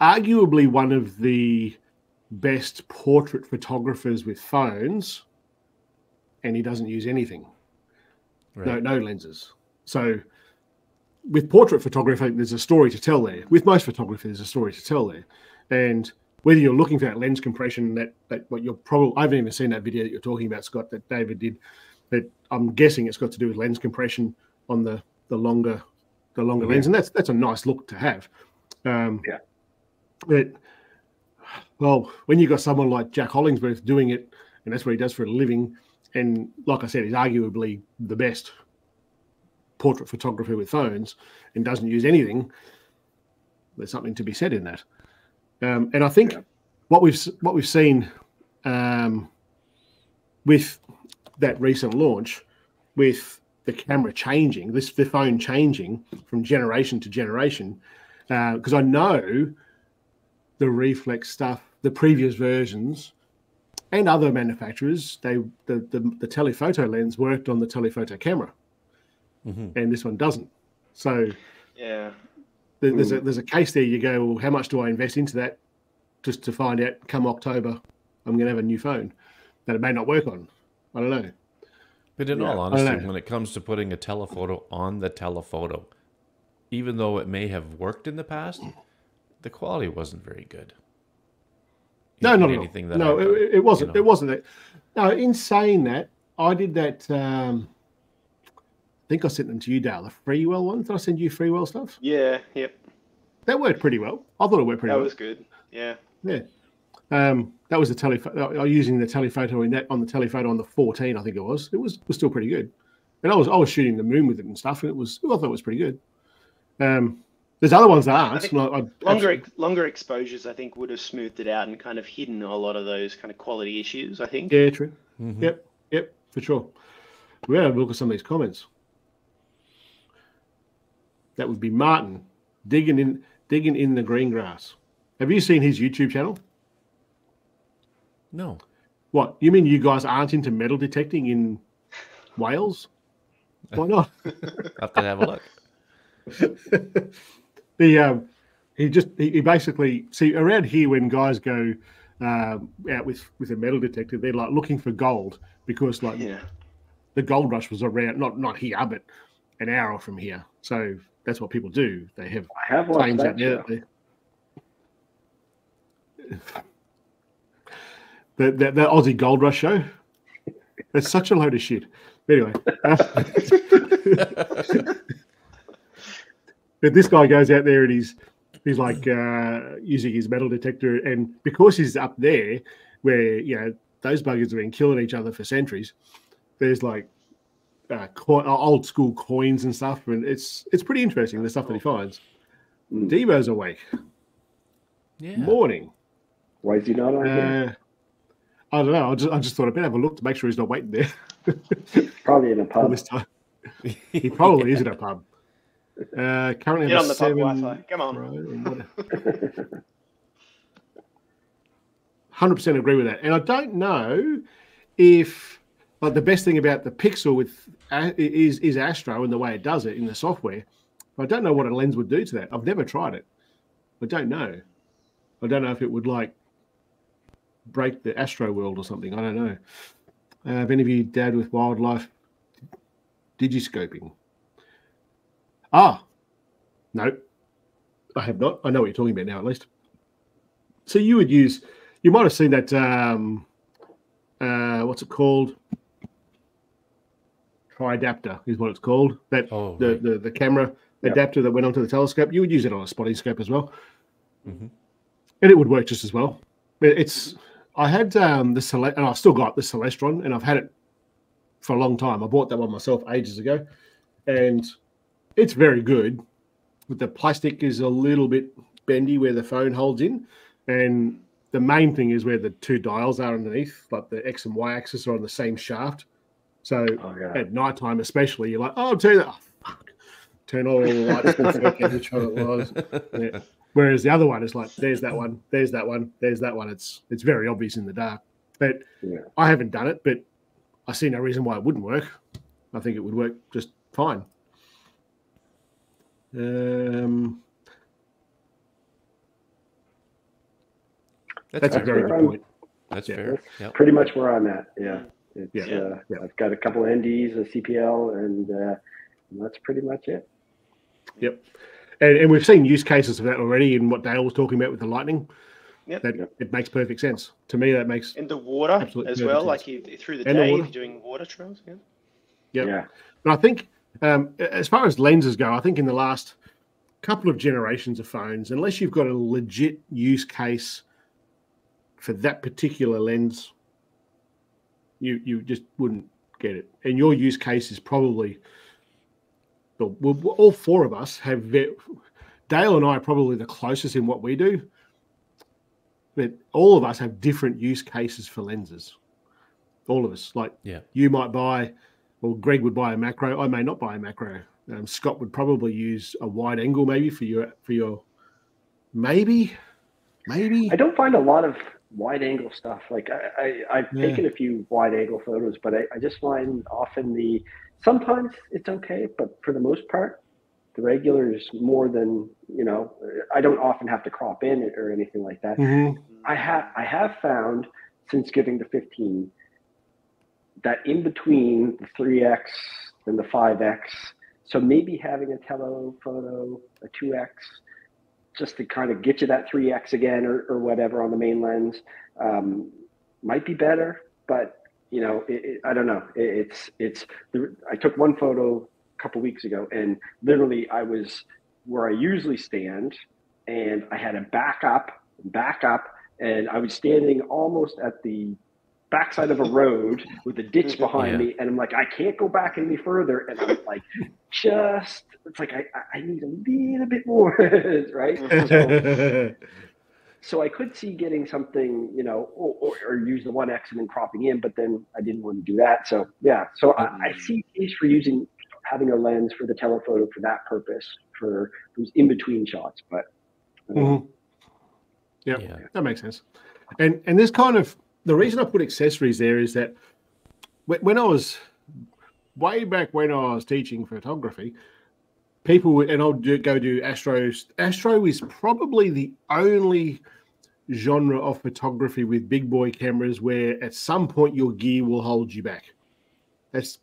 arguably one of the best portrait photographers with phones, and he doesn't use anything. No, Right. no lenses. So with portrait photography, there's a story to tell there. With most photography, there's a story to tell there, and whether you're looking for that lens compression, that that what you're probably I haven't even seen that video that you're talking about, Scott, that David did. But I'm guessing it's got to do with lens compression on the the longer the longer Yeah. lens, and that's that's a nice look to have. Um, Yeah. But well, when you got someone like Jack Hollingsworth doing it, and that's what he does for a living, and like I said, is arguably the best portrait photographer with phones and doesn't use anything. There's something to be said in that. Um, and I think Yeah. what we've what we've seen um, with that recent launch, with the camera changing, this the phone changing from generation to generation, because I know the Reeflex stuff, the previous versions, and other manufacturers, they the the, the telephoto lens worked on the telephoto camera, Mhm. and this one doesn't. So Yeah. there- there's a there's a case there. You go, well, how much do I invest into that, just to find out come October, I'm going to have a new phone that it may not work on. I don't know. But in Yeah, all honesty, when it comes to putting a telephoto on the telephoto, even though it may have worked in the past, the quality wasn't very good. No, not at anything all. that No, I've it, it wasn't. you know. It wasn't that. No, in saying that, I did that. Um, I think I sent them to you, Dale. The free Freewell one. Did I send you free Freewell stuff? Yeah. Yep. That worked pretty well. I thought it worked pretty That well. was good. Yeah. Yeah. Um, that was the telephoto. I was using the telephoto in that on the telephoto on the 14, I think it was. It was was still pretty good. And I was I was shooting the moon with it and stuff, and it was I thought it was pretty good. Um, there's other ones that aren't. think like, I- Longer absolutely- longer exposures, I think, would have smoothed it out and kind of hidden a lot of those kind of quality issues. I think. Yeah, true. Mhm. Yep, yep, for sure. We have a look at some of these comments. That would be Martin digging in digging in the green grass. Have you seen his YouTube channel? No. What you mean? You guys aren't into metal detecting in Wales? Why not? Have to have a look. the um, he just he, he basically see around here when guys go um, out with with a metal detector, they're like looking for gold because like Yeah. the gold rush was around not not here but an hour from here. So that's what people do. They have I have claims out there. show. that they- The, the the Aussie Gold Rush show. It's such a load of shit. Anyway, uh, but this guy goes out there and he's he's like uh, using his metal detector, and because he's up there where you know those buggers have been killing each other for centuries, there's like uh, co- old school coins and stuff, and it's it's pretty interesting the stuff that he finds. Mm. Devo's awake. Yeah. Morning. Why is he not on here? Uh, I don't know. I just I just thought I'd better have a look to make sure he's not waiting there Probably in a all pub. this time. He probably is in a pub. Uh, currently, Get on the pub Wi-Fi. Come on. Hundred percent agree with that, and I don't know if like the best thing about the Pixel with is is Astro and the way it does it in the software. I don't know what a lens would do to that. I've never tried it. I don't know. I don't know if it would like break the Astro world or something. I don't know. Uh, have any of you dad with wildlife digiscoping? Ah, no, I have not. I know what you're talking about now, at least. So you would use, you might have seen that. Um, uh, what's it called? Tri-adapter is what it's called. That Oh, the, the the camera Yep. adapter that went onto the telescope. You would use it on a spotting scope as well, Mhm. and it would work just as well. It's I had um, the Cele- and I've still got the Celestron, and I've had it for a long time. I bought that one myself ages ago, and it's very good. But the plastic is a little bit bendy where the phone holds in, and the main thing is where the two dials are underneath, like the X and Y axis are on the same shaft. So Oh yeah. at night time, especially, you're like, oh, I'll you that. Oh, fuck. Turn all the lights off, which one it was. Yeah. Whereas the other one is like, there's that one, there's that one, there's that one. It's it's very obvious in the dark. But Yeah. I haven't done it, but I see no reason why it wouldn't work. I think it would work just fine. Um, That's, that's a fair. very good point. That's yeah. fair. Yep. Pretty much where I'm at. Yeah. It's, Yeah. Uh, Yeah. I've got a couple of NDs, a CPL, and, uh, and that's pretty much it. Yep. And, and we've seen use cases of that already in what Dale was talking about with the lightning. Yep. That Yep. it makes perfect sense to me. That makes And the water as well, sense. like you, through the And day, water. if you're doing water trails. Yeah. Yep. Yeah. But I think, um, as far as lenses go, I think in the last couple of generations of phones, unless you've got a legit use case for that particular lens, you you just wouldn't get it. And your use case is probably, well, all four of us have. Ve- Dale and I are probably the closest in what we do, but all of us have different use cases for lenses. All of us, like Yeah. you might buy, well, Greg would buy a macro. I may not buy a macro. Um, Scott would probably use a wide angle, maybe for your for your, maybe, maybe. I don't find a lot of wide angle stuff. Like I, I I've Yeah. taken a few wide angle photos, but I, I just find often the sometimes it's okay, but for the most part, the regular is more than you know. I don't often have to crop in it or anything like that. Mhm. I have I have found since getting the 15 that in between the 3x and the 5x, so maybe having a telephoto, a 2x, just to kind of get you that 3x again or, or whatever on the main lens, um, might be better. But you know, it, it, I don't know. It, it's it's. I took one photo a couple weeks ago, and literally I was where I usually stand, and I had a back up, back up, and I was standing almost at the backside of a road with a ditch mm-hmm. behind Yeah. me, and I'm like, I can't go back any further, and I'm like, just it's like I, I- I need a little bit more, right? Mm-hmm. So, so I could see getting something, you know, or, or, or use the one X and then cropping in, but then I didn't want to do that. So yeah, so I, I mm-hmm. see case for using having a lens for the telephoto for that purpose for those in between shots. But Mhm. Yep, Yeah. that makes sense. And and this kind of the reason I put accessories there is that when, when I was way back when I was teaching photography, people would, and I'll do, go do astro. Astro is probably the only genre of photography with big boy cameras where at some point your gear will hold you back. That's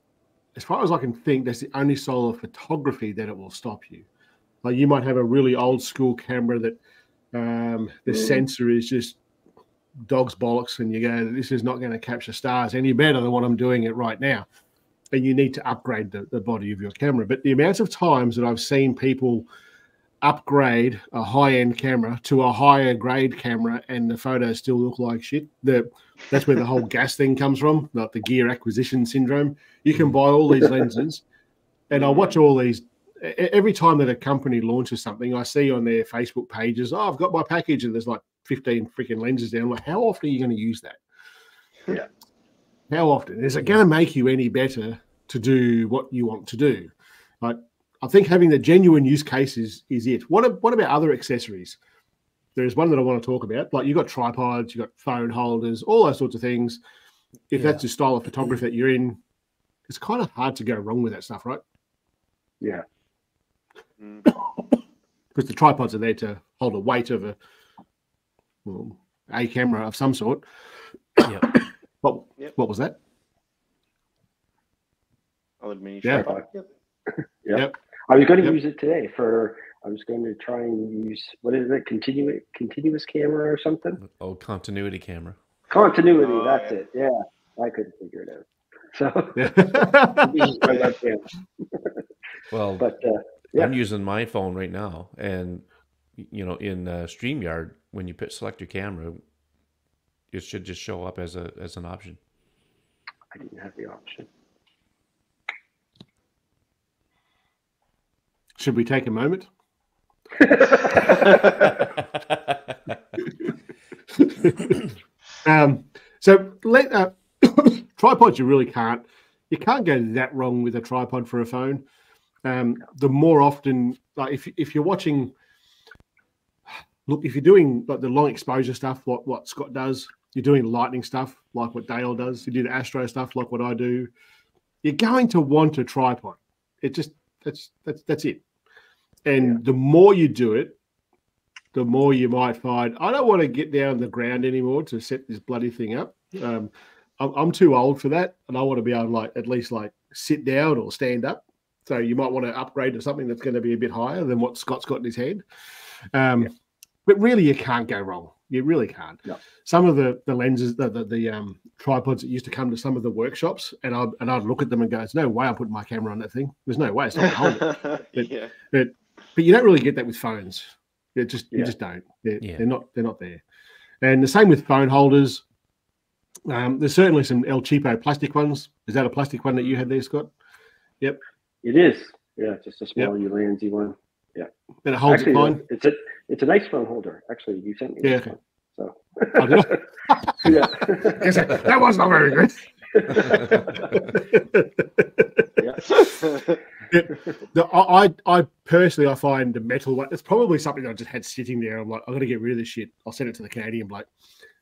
as far as I can think. That's the only style of photography that it will stop you. Like you might have a really old school camera that um, the Mm. sensor is just dog's bollocks, and you go, "This is not going to capture stars any better than what I'm doing it right now." And you need to upgrade the, the body of your camera. But the amount of times that I've seen people upgrade a high-end camera to a higher grade camera, and the photos still look like shit. The that's where the whole gas thing comes from, not the gear acquisition syndrome. You can buy all these lenses, and I watch all these every time that a company launches something, I see on their Facebook pages, oh, I've got my package, and there's like 15 freaking lenses down. Like, how often are you going to use that? Yeah. How often? Is it going to make you any better to do what you want to do? Like, I think having the genuine use case is, is it. What, what about other accessories? There's one that I want to talk about. Like, you've got tripods, you've got phone holders, all those sorts of things. If Yeah. that's the style of photography that you're in, it's kind of hard to go wrong with that stuff, right? yeah, mm. because the tripods are there to hold a weight of a well, a camera of some sort. Yeah. What Yep. what was that? I'll admit. Yeah. Yep. Yep. Yep. I was going to Yep. use it today for. I was going to try and use what is it, continuous continuous camera or something? Oh, continuity camera. Continuity. Oh, that's yeah. it. Yeah, I couldn't figure it out. So Yeah. this is my webcam. Well, But uh, yeah. I'm using my phone right now, and you know, in uh, Streamyard, when you put select your camera, it should just show up as a as an option. I didn't have the option. Should we take a moment? um, so let uh, tripods you really can't you can't go that wrong with a tripod for a phone. Um, the more often, like if if you're watching, look if you're doing like the long exposure stuff, what what Scott does, you're doing lightning stuff like what Dale does, you do the astro stuff like what I do. You're going to want a tripod. It just that's that's that's it. And the more you do it, the more you might find I don't want to get down the ground anymore to set this bloody thing up. Um, I'm, I'm too old for that, and I want to be able to like at least like sit down or stand up. So you might want to upgrade to something that's going to be a bit higher than what Scott's got in his head. Um, Yeah. But really, you can't go wrong. You really can't. No. Some of the the lenses, the the, the um, tripods that used to come to some of the workshops, and I'd and I'd look at them and go, "There's no way I'm putting my camera on that thing. There's no way it's not going to hold it." yeah. But but you don't really get that with phones. You just you just don't. They're, Yeah. they're not they're not there. And the same with phone holders. Um, there's certainly some El Cheapo plastic ones. Is that a plastic one that you had there, Scott? Yep. It is. Yeah, just a small Ulanzi one. And it holds Actually, it fine. it's a it's a nice phone holder. Actually, you sent me. Yeah, this okay. one, did So yeah. That was not very good. yeah. The, I, I I personally I find the metal one. It's probably something I just had sitting there. I'm like, I'm gonna get rid of this shit. I'll send it to the Canadian bloke.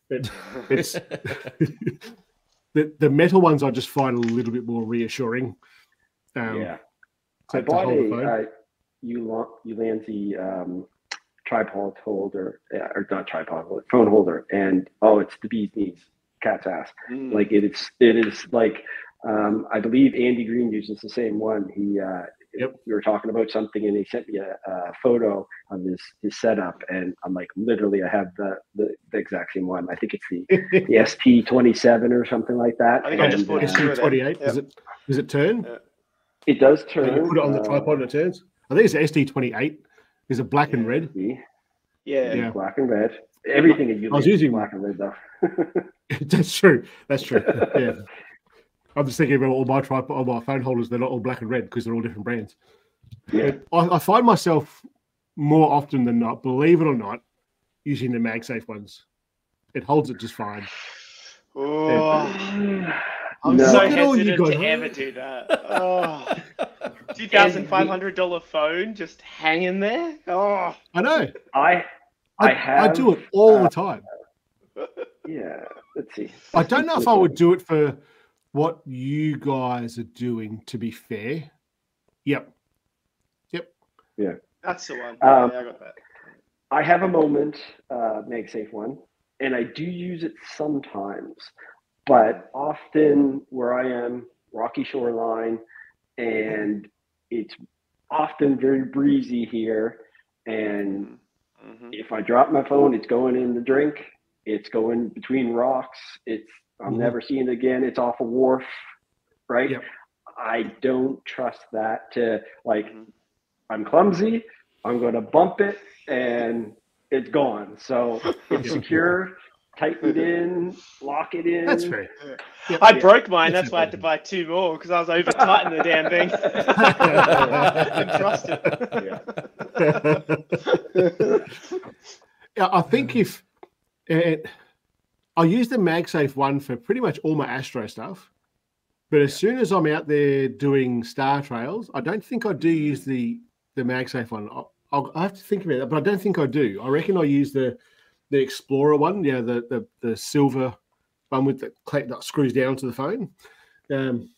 But it's the the metal ones I just find a little bit more reassuring. Um, yeah. to- I bought hold the a phone. uh, Ulan- Ulanzi um, tripod holder, uh, or not tripod holder, phone holder, and oh, it's the bee's knees, cat's ass. Mm. Like it is, it is like um, I believe Andy Green uses the same one. He uh, Yep. we were talking about something, and he sent me a, a photo of his his setup, and I'm like, literally, I have the the, the exact same one. I think it's the the ST twenty seven or something like that. I think I just and, bought it uh, too. ST28. Does Yep. it does it turn? Yeah. it does And turn. you put it on the tripod and it turns. I think it's SD28. Is it black and red? see? Yeah. Yeah. black and red. Everything in you I was using- black and red though. That's true. That's true. Yeah. I'm just thinking about all my tripod, all my phone holders. They're not all black and red because they're all different brands. yeah. I, I find myself more often than not, believe it or not, using the MagSafe ones. It holds it just fine. Oh, I'm No. so Look at all you hesitant to ever do that. Oh. Two thousand five hundred dollar phone just hanging there. Oh, I know. I I, I have I do it all uh, the time. yeah. Let's see. I don't know if I would do it for what you guys are doing, to be fair. Yep. Yep, yeah. That's the one. Um, yeah, I got that. I have a moment, uh, MagSafe one, and I do use it sometimes, but often where I am, rocky shoreline, and it's often very breezy here. And Mhm. if I drop my phone, it's going in the drink. It's going between rocks. It's I'm Mhm. never seeing it again. It's off a wharf, right? Yep. I don't trust that to like. Mhm. I'm clumsy. I'm going to bump it, and it's gone. So it's secure. Tighten it in. Lock it in. That's fair. Yep. I Yeah. broke mine. That's why I had to buy two more because I was over tightening the damn thing. Didn't trust it. Yeah, I think if uh, I use the MagSafe one for pretty much all my Astro stuff, but as soon as I'm out there doing star trails, I don't think I do use the the MagSafe one. I'll, I'll I have to think about that, but I don't think I do. I reckon I use the the Explorer one, yeah, the the, the silver one with the cla- that screws down to the phone, um,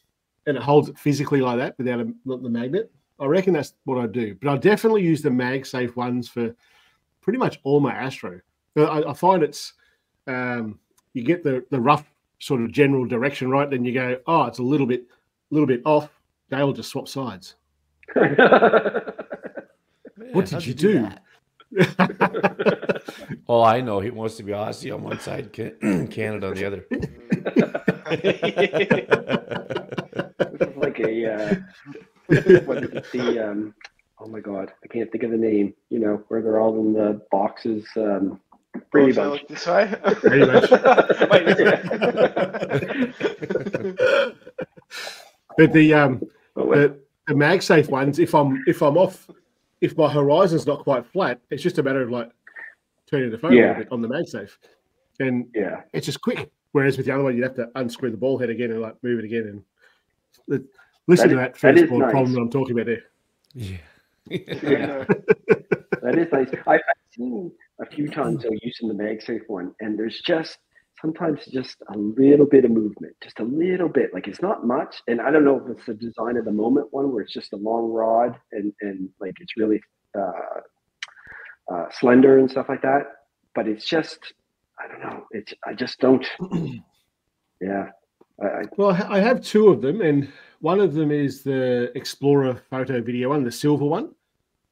and it holds it physically like that without a, not the magnet. I reckon that's what I do, but I definitely use the MagSafe ones for pretty much all my Astro. But I, I find it's um, you get the the rough sort of general direction right, then you go, oh, it's a little bit, little bit off. They'll just swap sides. What did you do do? that? Oh, I know. He wants to be Aussie on one side, Canada on the other. This is like a uh, what is it? The um, oh my god, I can't think of the name. You know where they're all in the boxes. Um, Brady Should I Bunch. look this way? Brady Bunch. Wait. But the um, But the, the MagSafe ones, if I'm if I'm off, if my horizon's not quite flat, it's just a matter of like turning the phone a Yeah. little bit on the MagSafe, and yeah, it's just quick. Whereas with the other one, you'd have to unscrew the ball head again and like move it again. And the- listen That to is- that that first is world nice. problem that I'm talking about there. Yeah. yeah, that is nice. I, I've seen a few times though using the MagSafe one, and there's just sometimes just a little bit of movement, just a little bit. Like it's not much, and I don't know if it's the design of the moment one where it's just a long rod and and like it's really uh, uh, slender and stuff like that. But it's just I don't know. It's I just don't. Yeah, I, I Well, I have two of them, and one of them is the Explorer photo video one, the silver one,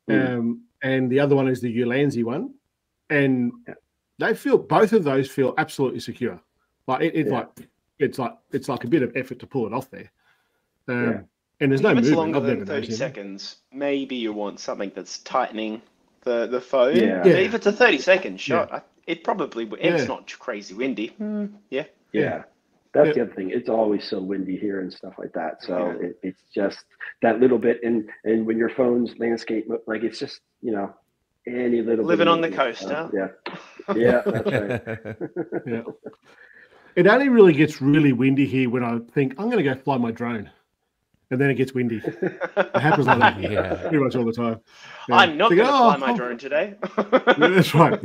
Mm. um, and the other one is the Ulanzi one, and Yeah. They feel both of those feel absolutely secure. Like it, it's Yeah. like it's like it's like a bit of effort to pull it off there. Um, Yeah. And there's no if it's movement. longer than 30 noticed seconds, maybe you want something that's tightening the, the phone. Yeah. Yeah. If it's a 30 second shot, I, it probably, if Yeah. it's not crazy windy, hmm, yeah. Yeah. That's Yeah. the other thing. It's always so windy here and stuff like that. So Yeah. it, it's just that little bit. And and when your phone's landscape, like it's just you know any little Living of on the movement, coast, uh, huh? Yeah, yeah, that's right. Yeah. It only really gets really windy here when I think I'm going to go fly my drone, and then it gets windy. It happens like that Yeah. pretty much all the time. Yeah. I'm not Think, going to "Oh, fly my oh." drone today. Yeah, that's right.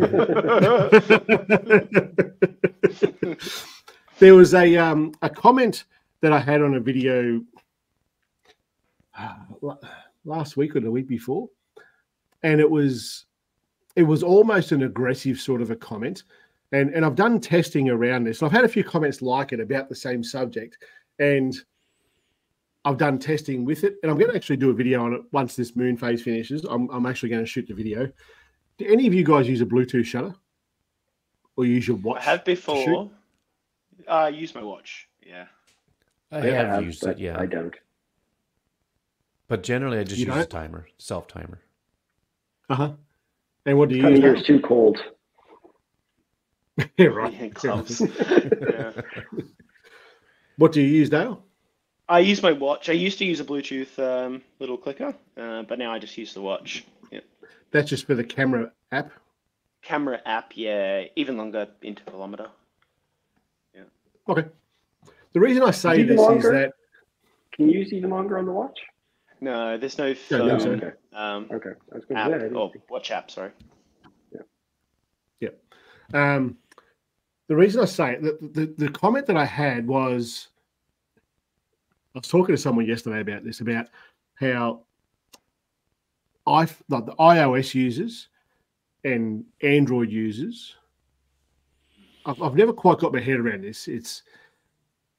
there was a um, a comment that I had on a video uh, last week or the week before, and it was it was almost an aggressive sort of a comment. And and I've done testing around this. I've had a few comments like it about the same subject, and I've done testing with it. And I'm going to actually do a video on it once this moon phase finishes. I'm, I'm actually going to shoot the video. Do any of you guys use a Bluetooth shutter, or use your I watch? have shoot? before. I use my watch. Yeah. I I have have, used but it, yeah. I don't. But generally, I just You use a don't? timer, self timer. Uh huh. And what do you Time of use? year too cold. yeah, right. Yeah, gloves. yeah. What do you use, now? I use my watch. I used to use a Bluetooth um, little clicker, uh, but now I just use the watch. Yeah. That's just for the camera app. Camera app, yeah, even longer intervalometer. Yeah. Okay. The reason I say Even this is that Can you use even longer on the watch? No, there's no phone no. Okay. um, Okay. I was going app to say. I didn't or think- watch app. Sorry. Yeah. Yeah. Um, the reason I say it, the, the, the comment that I had was I was talking to someone yesterday about this, about how I like the iOS users and Android users. I've, I've never quite got my head around this. It's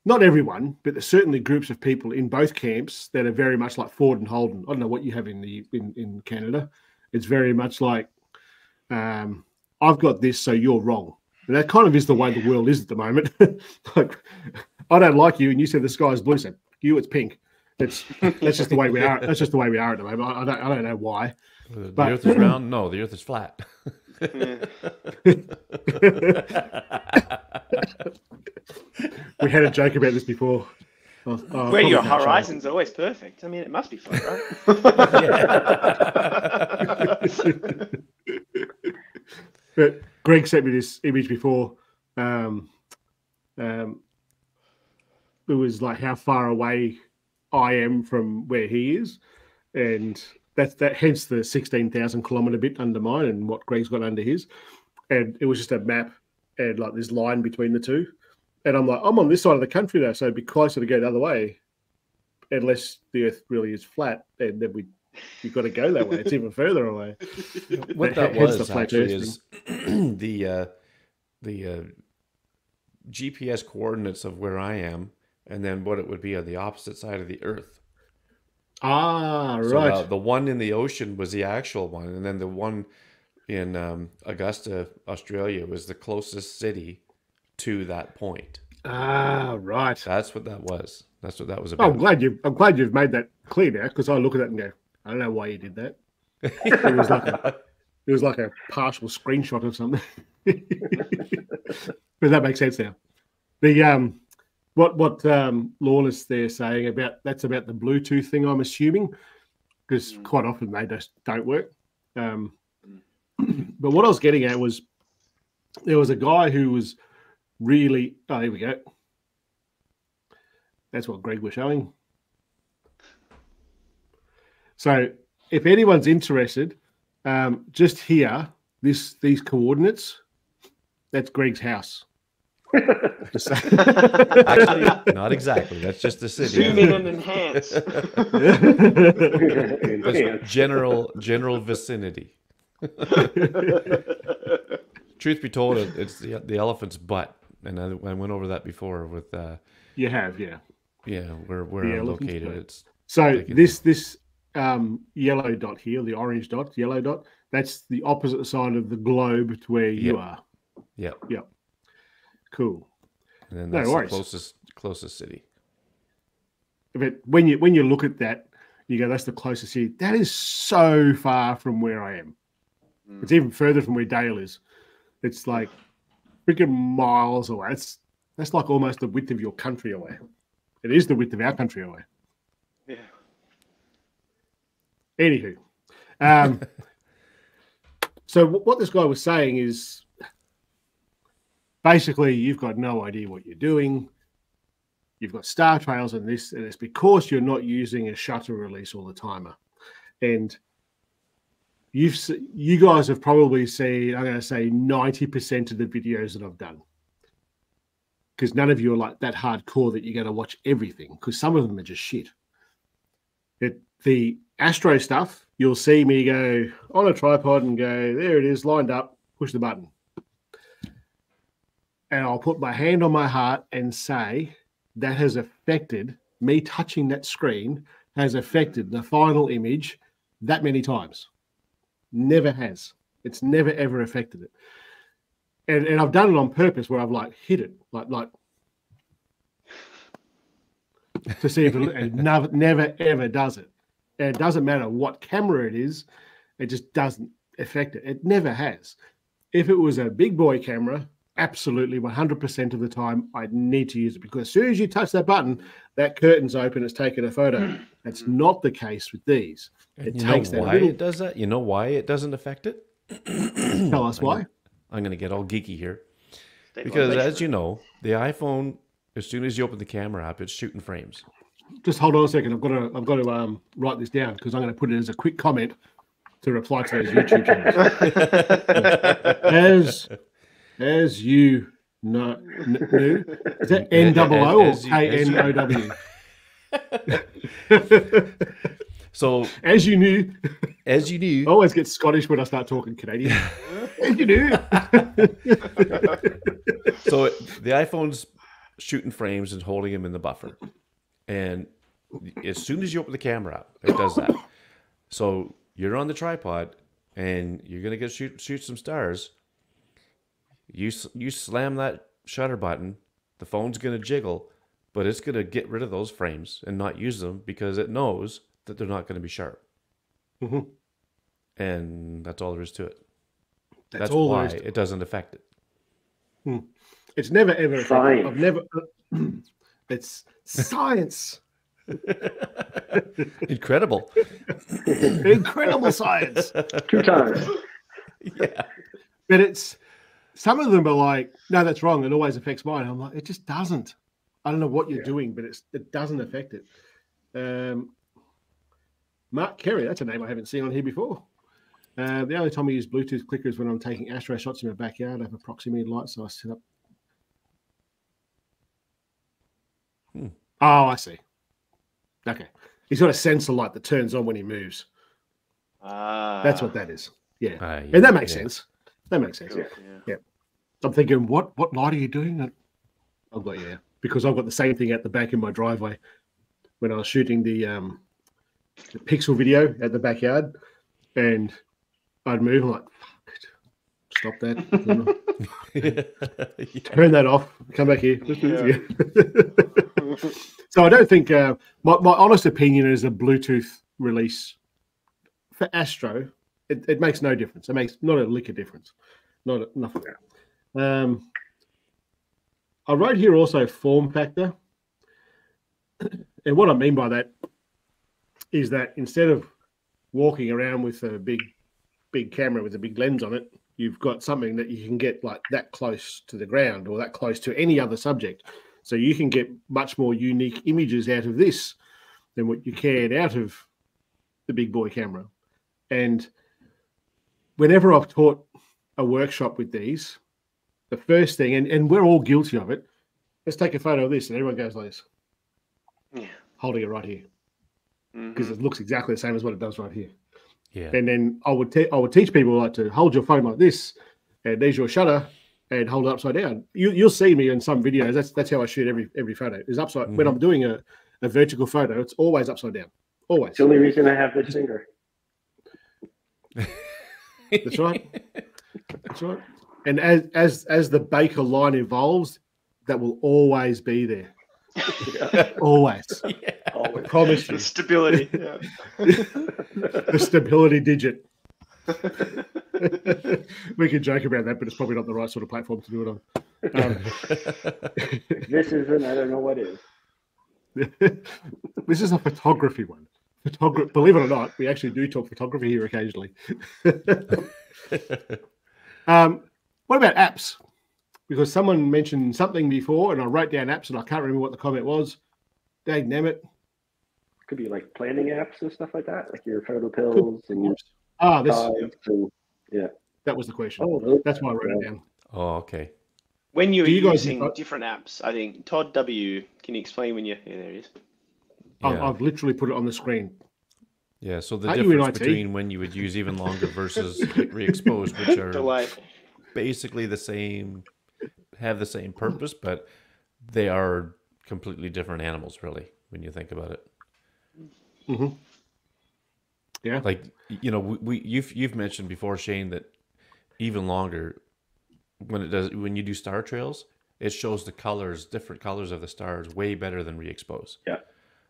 not everyone, but there's certainly groups of people in both camps that are very much like Ford and Holden. I don't know what you have in the in, in Canada. It's very much like um, I've got this, so you're wrong. And that kind of is the way the world is at the moment. like, I don't like you, and you said the sky is blue. So you, it's pink. It's that's just the way we are. That's just the way we are at the moment. I, I don't I don't know why. The But- earth is round? No, the earth is flat. We had a joke about this before. Oh, oh, Where your can't show it. horizon's always perfect. I mean, it must be flat, right? But Greg sent me this image before. Um, um, it was like how far away I am from where he is, and that's that. Hence the sixteen thousand kilometer bit under mine, and what Greg's got under his. And it was just a map and like this line between the two. And I'm like, I'm on this side of the country now, so it'd be closer to go the other way, unless the Earth really is flat, and then we you've got to go that way. It's even further away. what that the was flat actually is the uh, the uh, GPS coordinates of where I am, and then what it would be on the opposite side of the Earth. Ah, So right. uh, the one in the ocean was the actual one, and then the one in um, Augusta, Australia, was the closest city to that point. Ah, right. That's what that was. That's what that was Oh, about. I'm glad you. I'm glad you've made that clear now, because I look at it and go, I don't know why you did that. It was like a, it was like a partial screenshot of something. but that makes sense now. The um, what what um, Lawless they're saying about that's about the Bluetooth thing. I'm assuming because Mm. quite often they just don't work. Um, but what I was getting at was there was a guy who was really. Oh, here we go. That's what Greg was showing. So, if anyone's interested, um, just here, this these coordinates, that's Greg's house. Just say- Actually, not exactly. That's just the city. Zoom in and enhance. That's general general vicinity. Truth be told, it's the the elephant's butt, and I, I went over that before with uh, you have, yeah. Yeah, where where Yeah, I'm located, straight. it's So Take it this this um, yellow dot here, the orange dot, yellow dot, that's the opposite side of the globe to where you are. Yep. are. yeah. Cool. And then No that's the worries. closest closest city. But when you when you look at that, you go, that's the closest city. That is so far from where I am. Mm. It's even further from where Dale is. It's like freaking miles away. It's that's like almost the width of your country away. It is the width of our country away. Yeah. Anywho, um, so what this guy was saying is basically you've got no idea what you're doing. You've got star trails and this, and it's because you're not using a shutter release or the timer. And you've you guys have probably seen, I'm going to say 90% of the videos that I've done. Because none of you are like that hardcore that you're going to watch everything, because some of them are just shit. It the Astro stuff, you'll see me go on a tripod and go, there it is, lined up, push the button. And I'll put my hand on my heart and say, that has affected me touching that screen, has affected the final image that many times. Never has. It's never ever affected it. And, and I've done it on purpose where I've like hit it, like like to see if it, never, never ever does it. And it doesn't matter what camera it is, it just doesn't affect it. It never has. If it was a big boy camera, absolutely 100% of the time, I'd need to use it because as soon as you touch that button, that curtain's open, it's taken a photo. That's not the case with these. It you takes know that why little- it does that? You know why it doesn't affect it? Tell us why. I'm going to get all geeky here State because, as you know, the iPhone, as soon as you open the camera app, it's shooting frames. Just hold on a second. I've got to I've got to um, write this down because I'm going to put it as a quick comment to reply to those YouTube channels. as as you know, kn- knew, is that N double O or K N O W? So, As you knew, as you knew, I always get Scottish when I start talking Canadian. as you knew. so the iPhone's shooting frames and holding them in the buffer, and as soon as you open the camera up, it does that. So you're on the tripod, and you're gonna get shoot shoot some stars. You you slam that shutter button, the phone's gonna jiggle, but it's gonna get rid of those frames and not use them because it knows that they're not gonna be sharp, Mhm. and that's all there is to it. That's, That's, all why there is. to- it doesn't affect it. It's never ever. Science. I've never. It's science. Incredible. Incredible science. Two times. yeah. But it's some of them are like, no, that's wrong. It always affects mine. I'm like, it just doesn't. I don't know what you're Yeah. doing, but it's it doesn't affect it. Um, Mark Kerry, that's a name I haven't seen on here before. Uh, the only time I use Bluetooth clicker is when I'm taking astro shots in my backyard. I have a proximity light, so I set up. Hmm. Oh, I see. Okay, he's got a sensor light that turns on when he moves. Ah, That's what that is. Yeah, Uh, and that makes yeah. sense. That makes sense. Yeah. yeah. I'm thinking, what what light are you doing? I've got yeah, because I've got the same thing at the back in my driveway when I was shooting the um the pixel video at the backyard, and I'd move. I'm like, Fuck it. stop that. Yeah. Turn that off. Come back here. Let's do this again. so I don't think uh, my my honest opinion is a Bluetooth release for Astro. It, it makes no difference. It makes not a lick of difference. Not a, nothing. Um, I wrote here also form factor, and what I mean by that is that instead of walking around with a big, big camera with a big lens on it, you've got something that you can get like that close to the ground or that close to any other subject. So you can get much more unique images out of this than what you can out of the big boy camera. And whenever I've taught a workshop with these, the first thing, and, and we're all guilty of it, let's take a photo of this, and everyone goes like this, Yeah. holding it right here, because Mhm. it looks exactly the same as what it does right here. yeah. And then I would te- I would teach people like to hold your phone like this, and there's your shutter, and hold it upside down. You, you'll see me in some videos. That's that's how I shoot every every photo. Is upside when Mhm. I'm doing a, a vertical photo. It's always upside down. Always. It's the only reason I have this finger. That's right. That's right. And as as as the Baker line evolves, that will always be there. Always. yeah. I Always. promise you. Stability. Yeah. the stability digit. we can joke about that, but it's probably not the right sort of platform to do it on. Um, this isn't, I don't know what is. this is a photography one. Photography. Believe it or not, we actually do talk photography here occasionally. um, what about apps? Because someone mentioned something before, and I wrote down apps, and I can't remember what the comment was. Dag damn it! Could be like planning apps and stuff like that, like your PhotoPills and your Ah, this tides and that was the question. oh, those- That's why I wrote it down. oh, okay. When you're Do you guys- using different apps, I think Todd W. Can you explain when you? Yeah, there it is. I've, Yeah. I've literally put it on the screen. Yeah, so the Aren't difference IT? between when you would use even longer versus re-exposed, which are Delay. basically the same, have the same purpose, but they are completely different animals, really, when you think about it. hmm Yeah. Like you know, we, we you've you've mentioned before, Shayne, that even longer when it does when you do star trails, it shows the colors, different colors of the stars, way better than ReeXpose. Yeah.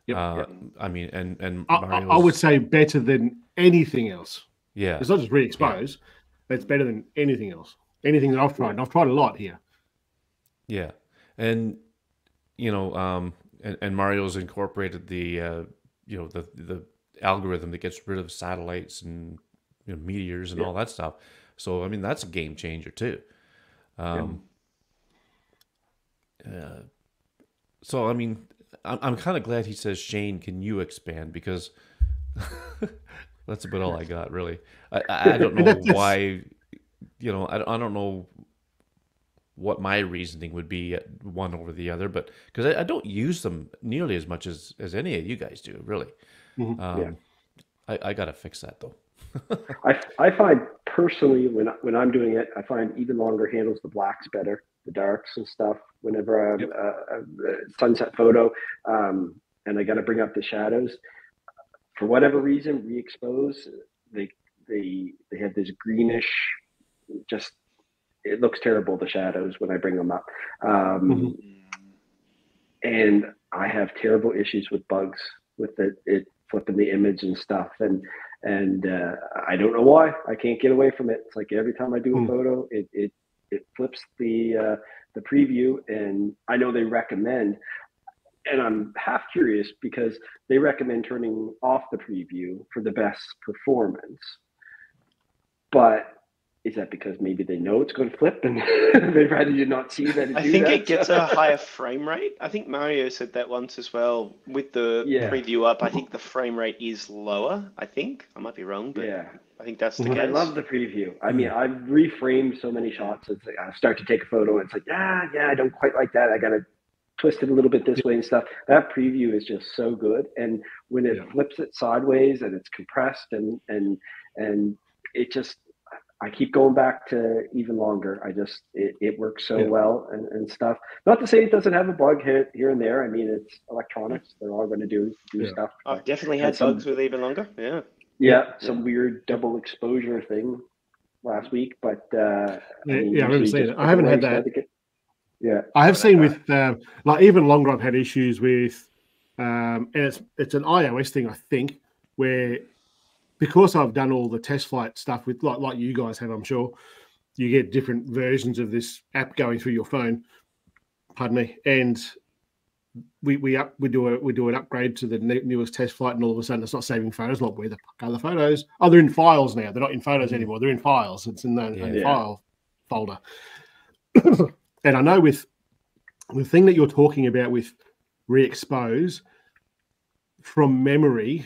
Yep. Uh, I mean, and and I, I- I would say better than anything else. yeah, It's not just ReeXpose. It's better than anything else. Anything that I've tried. And I've tried a lot here. Yeah, and you know, um, and, and Mario's incorporated the uh, you know the the algorithm that gets rid of satellites and you know, meteors and all that stuff. So I mean, that's a game changer too. Um, uh, so I mean, I'm I'm kind of glad he says Shayne, can you expand because that's about all I got really. I I, don't know why. You know, I, I don't know what my reasoning would be at one over the other, but because I, I don't use them nearly as much as as any of you guys do, really. Mhm. Um, Yeah. I, I gotta fix that though. I, I find personally when when I'm doing it, I find even longer handles the blacks better, the darks and stuff. Whenever I'm Yep. uh, uh, sunset photo, um, and I got to bring up the shadows. For whatever reason, ReeXpose they they they have this greenish, just it looks terrible the shadows when I bring them up. Um, and I have terrible issues with bugs with it, it flipping the image and stuff, and and uh, I don't know why. I can't get away from it. It's like every time I do a Hmm. photo, it it it flips the uh, the preview, and I know they recommend. And I'm half curious because they recommend turning off the preview for the best performance. But is that because maybe they know it's going to flip and they'd rather you not see that? I think that? it gets a higher frame rate. I think Mario said that once as well. With the Yeah. preview up, I think the frame rate is lower. I think I might be wrong, but yeah. I think that's the Mhm. case. I love the preview. I mean, I've reframed so many shots. It's like I start to take a photo, and it's like, yeah, yeah, I don't quite like that. I gotta twist it a little bit this way and stuff. That preview is just so good, and when it Yeah. flips it sideways and it's compressed and and and it just, I keep going back to even longer. I just it, it works so Yeah. well and, and stuff. Not to say it doesn't have a bug here here and there. I mean, it's electronics. They're all going to do do Yeah. stuff. I've definitely Had had some- bugs with even longer. Yeah. Yeah, some weird double exposure thing last week, but uh, Yeah, mean, yeah, I remember usually seeing it. I haven't had that. I Yeah, I have seen uh, with um, like even longer. I've had issues with, um, and it's it's an iOS thing, I think, where because I've done all the test flight stuff with like like you guys have, I'm sure, you get different versions of this app going through your phone. Pardon me, and we we up we do a we do an upgrade to the newest test flight, and all of a sudden it's not saving photos. Not where the fuck are the photos? Oh, they're in files now. They're not in photos mm. anymore. They're in files. It's in the Yeah. Yeah. file folder. and I know with the thing that you're talking about with ReeXpose from memory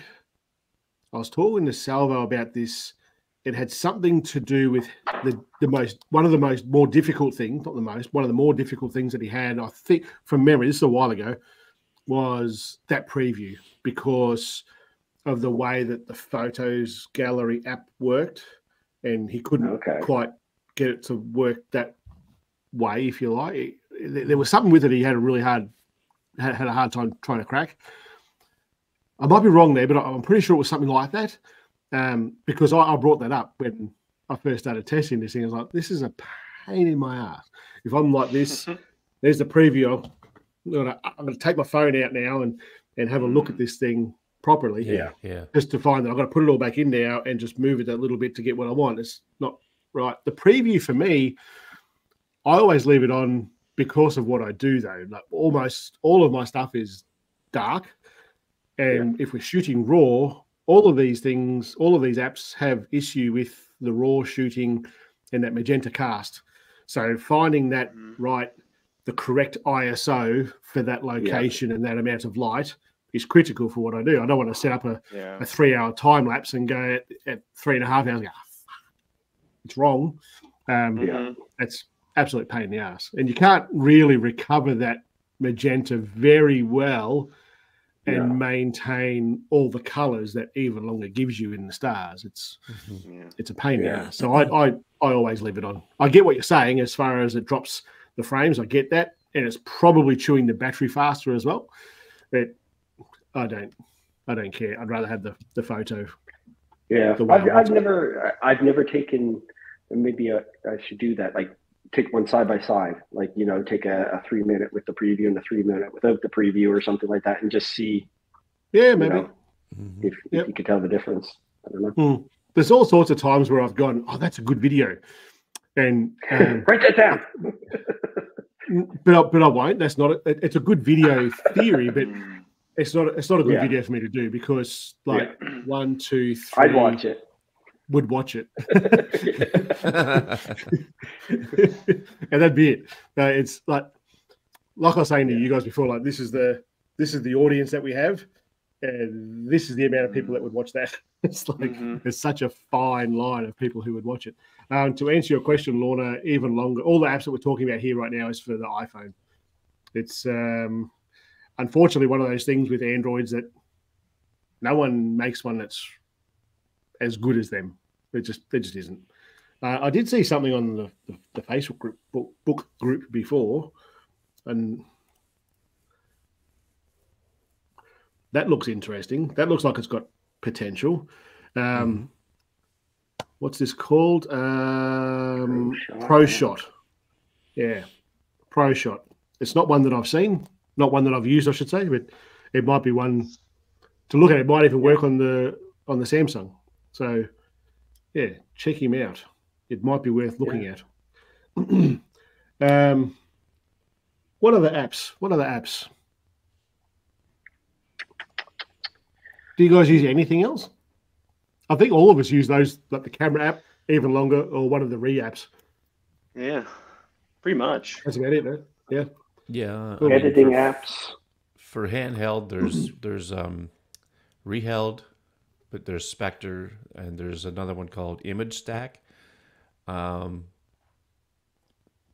i was talking to salvo about this it had something to do with the, the most one of the most more difficult things not the most one of the more difficult things that he had i think from memory this is a while ago was that preview because of the way that the photos gallery app worked and he couldn't Okay. quite get it to work that way, if you like. There was something with it he had a really hard had, had a hard time trying to crack. I might be wrong there, but I'm pretty sure it was something like that. Um, because I, I, brought that up when I first started testing this thing. I was like, this is a pain in my ass. If I'm like this, there's the preview. I'm gonna, I'm gonna take my phone out now and and have a look at this thing properly. Yeah, yeah. Just to find that I've got to put it all back in now and just move it a little bit to get what I want. It's not right. The preview for me, I always leave it on because of what I do though. Like almost all of my stuff is dark. And yeah. if we're shooting raw, all of these things, all of these apps have issue with the raw shooting and that magenta cast. So finding that mm-hmm. right, the correct ISO for that location yeah. and that amount of light is critical for what I do. I don't want to set up a, yeah. a three hour time lapse and go at, at three and a half hours. And go, oh, it's wrong. Um, yeah. It's absolute pain in the ass. And you can't really recover that magenta very well and yeah. maintain all the colors that even longer gives you in the stars. It's mm-hmm. yeah. it's a pain yeah. in. So I, I I always leave it on. I get what you're saying as far as it drops the frames. I get that, and it's probably chewing the battery faster as well. But I don't I don't care. I'd rather have the the photo. Yeah, I've, I've never I've never taken. Maybe a, I should do that. Like take one side by side, like you know, take a, a, three minute with the preview and a three minute without the preview or something like that, and just see. Yeah, maybe know, mm-hmm. if, yep. if, you could tell the difference. I don't know. Mm. There's all sorts of times where I've gone, "Oh, that's a good video," and um, write that down. but I, but I won't. That's not. A, it's a good video theory, but it's not. It's not a good yeah. video for me to do because like yeah. one, two, three. I'd watch it would watch it, and that'd be it. Uh, it's like, like I was saying to you guys before, like this is the this is the audience that we have, and this is the amount of people that would watch that. It's like mm-hmm. there's such a fine line of people who would watch it. Um, to answer your question, Lorna, even longer. All the apps that we're talking about here right now is for the iPhone. It's um, unfortunately one of those things with Androids that no one makes one that's as good as them. It just it just isn't. Uh, I did see something on the, the, the Facebook group book, book, group before, and that looks interesting. That looks like it's got potential. Um, mm. What's this called? Um, Pro Shot. Yeah, Pro Shot. It's not one that I've seen, not one that I've used, I should say, but it might be one to look at. It might even work on the on the Samsung. So yeah, check him out. It might be worth looking yeah. at. um, what other apps? What other apps? Do you guys use anything else? I think all of us use those, like the camera app, even longer, or one of the re apps. Yeah, pretty much. That's about it, man. Yeah. Yeah. Editing mean, for, apps. For handheld, there's there's um, Reheld, but there's Spectre and there's another one called Image Stack. Um,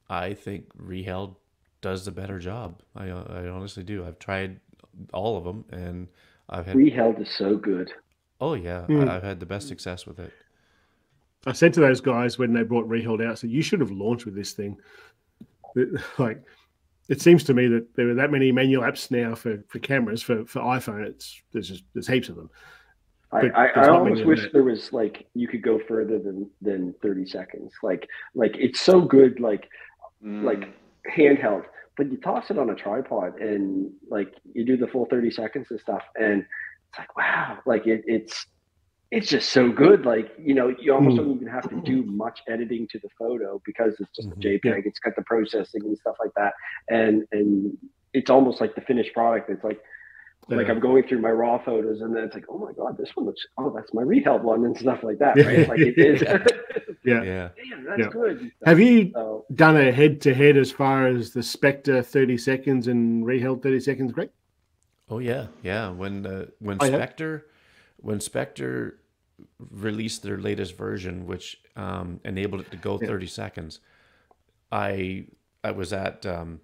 I think Reheld does the better job. I I honestly do. I've tried all of them and I've had Reheld is so good. Oh yeah, mm. I, have had the best success with it. I said to those guys when they brought Reheld out, so you should have launched with this thing. Like, it seems to me that there are that many manual apps now for, for cameras for, for iPhone. It's there's just there's heaps of them. I, I, I almost wish there was like you could go further than than 30 seconds. Like like it's so good like mm. like handheld, but you toss it on a tripod and like you do the full 30 seconds and stuff and it's like wow, like it, it's it's just so good. Like, you know, you almost mm. don't even have to do much editing to the photo because it's just mm-hmm. a JPEG. Yeah. It's got the processing and stuff like that. And and it's almost like the finished product. It's like like I'm going through my raw photos, and then it's like, oh my god, this one looks. Oh, that's my reheld one and stuff like that. Right? like it is. yeah, yeah. Damn, that's yeah. good. Have you so, done a head to head as far as the Spectre 30 seconds and reheld 30 seconds, Greg? Oh yeah, yeah. When uh, when oh, Spectre yeah? when Spectre released their latest version, which um, enabled it to go 30 seconds, I I was at um,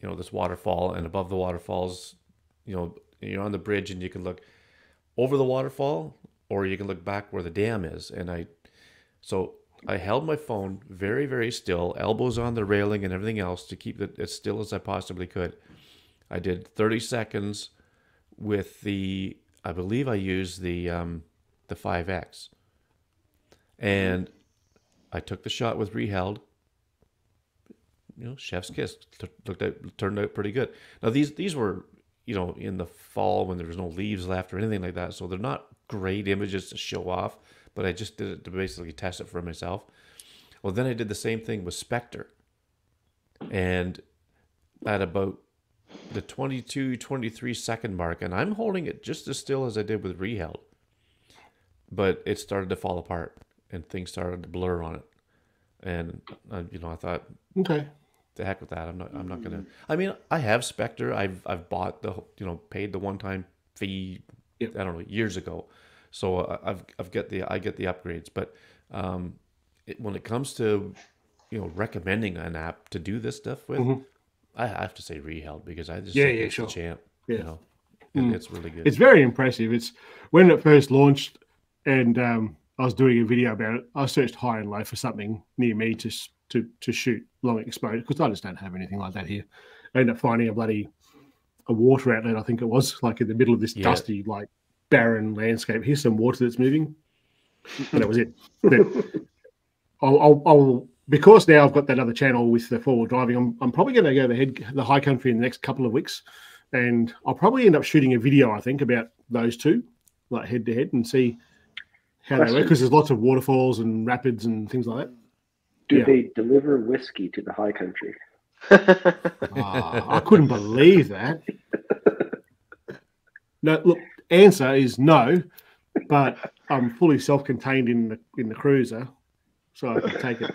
you know this waterfall, and above the waterfalls you know you're on the bridge and you can look over the waterfall or you can look back where the dam is and i so I held my phone very, very still, elbows on the railing and everything else to keep it as still as I possibly could. I did 30 seconds with the, I believe I used the um, the 5X, and I took the shot with reheld. You know, chef's kiss looked out, turned out pretty good. Now these these were, you know, in the fall when there was no leaves left or anything like that, so they're not great images to show off but I just did it to basically test it for myself. Well, then I did the same thing with Spectre. And at about the 22, 23 second mark, and I'm holding it just as still as I did with Reheld, but it started to fall apart and things started to blur on it. And, uh, you know, I thought, Okay. The heck with that. I'm not, I'm not going to, I mean, I have Spectre. I've, I've bought the, you know, paid the one time fee, Yep. I don't know, years ago. So uh, I've I've got the I get the upgrades, but um, it, when it comes to you know recommending an app to do this stuff with, Mhm. I have to say Reheld because I just Yeah, yeah, it's sure. the champ. Yeah. You know, It- Mm. it's really good. It's very impressive. It's when it first launched, and um, I was doing a video about it. I searched high and low for something near me to to to shoot long exposure because I just don't have anything like that here. I ended up finding a bloody a water outlet. I think it was like in the middle of this Yeah. dusty, like barren landscape. Here's some water that's moving, and that was it. But I'll, I'll, I'll because now I've got that other channel with the four wheel driving. I'm, I'm probably going to go the head the high country in the next couple of weeks, and I'll probably end up shooting a video. I think about those two, like head to head, and see how they work because there's lots of waterfalls and rapids and things like that. Do Yeah. they deliver whiskey to the high country? Ah, I couldn't believe that. No, look, answer is no, but I'm fully self-contained in the in the cruiser, so I can take it.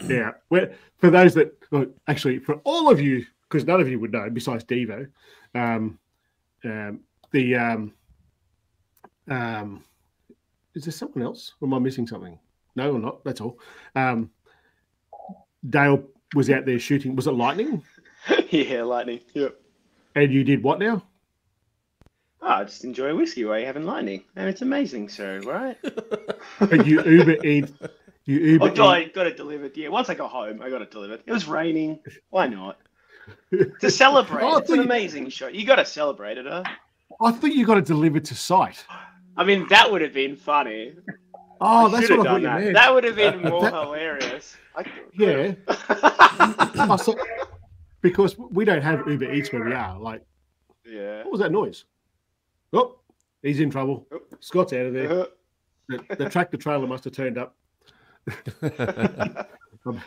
yeah, well, for those that look, actually, for all of you, because none of you would know besides Devo, um, um, the um, um, is there someone else? Or am I missing something? No, or not. That's all. Um, Dale was out there shooting. Was it lightning? yeah, lightning. Yep. And you did what now? Ah, just enjoy whiskey while you're having lightning, and it's amazing, sir. Right? But you Uber eat. You Uber. I got, eat. got it delivered. Yeah, once I got home, I got it delivered. It was raining. Why not? To celebrate, Oh, it's an amazing shot. You got to celebrate it, huh? I thought you got it delivered to site. I mean, that would have been funny. Oh, I that's what I thought done you that. meant. That would have been more That- hilarious. Yeah. Oh, so- because we don't have Uber Eats where we are. Like, yeah. what was that noise? Oh, he's in trouble. Oh. Scott's out of there. Uh-huh. The, the tractor trailer must have turned up.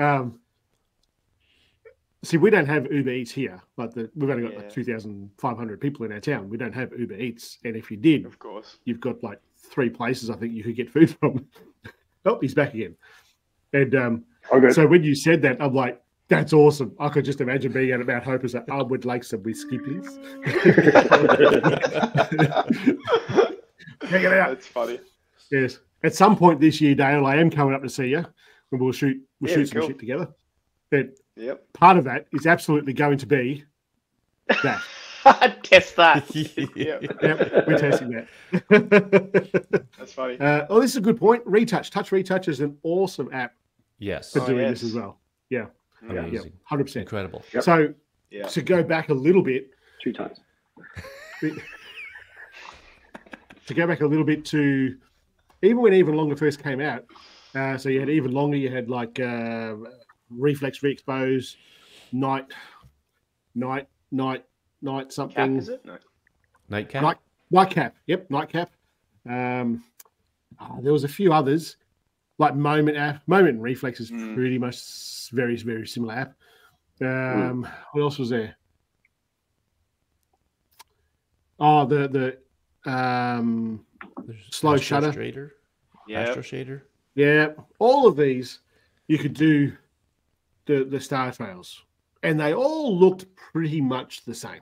Um, see, we don't have Uber Eats here. Like the, we've only got Yeah. like two thousand five hundred people in our town. We don't have Uber Eats, and if you did, Of course. you've got like three places I think you could get food from. oh, he's back again. And um, Okay. so when you said that, I'm like, that's awesome. I could just imagine being at Mount Hope as a, I would like some whiskey, please. Check it out. That's funny. Yes. At some point this year, Dale, I am coming up to see you, and we'll shoot we'll Yeah, shoot some cool. shit together. But Yep. part of that is absolutely going to be that. Test that. Yeah. Yep. Yep, we're testing that. That's funny. uh, oh, this is a good point. Retouch, Touch Retouch is an awesome app yes. for Oh, doing yes. this as well. Yeah, yeah, Amazing. hundred percent. Incredible. Yep. So Yeah. to go back a little bit, Two times. to go back a little bit to even when even longer first came out. Uh, so you had even longer. You had like uh, Reeflex ReeXpose, night, night, night, night Cap, something. is it? No. Nightcap. Night, nightcap. Yep, nightcap. Um, oh, there was a few others like moment app. Moment and Reeflex is Mm. pretty much very very similar app. Um, What else was there? Oh, the the um, There's Slow Astro shutter. Shader. Yeah. Astro Shader. Yeah, all of these you could do the the star trails, and they all looked pretty much the same.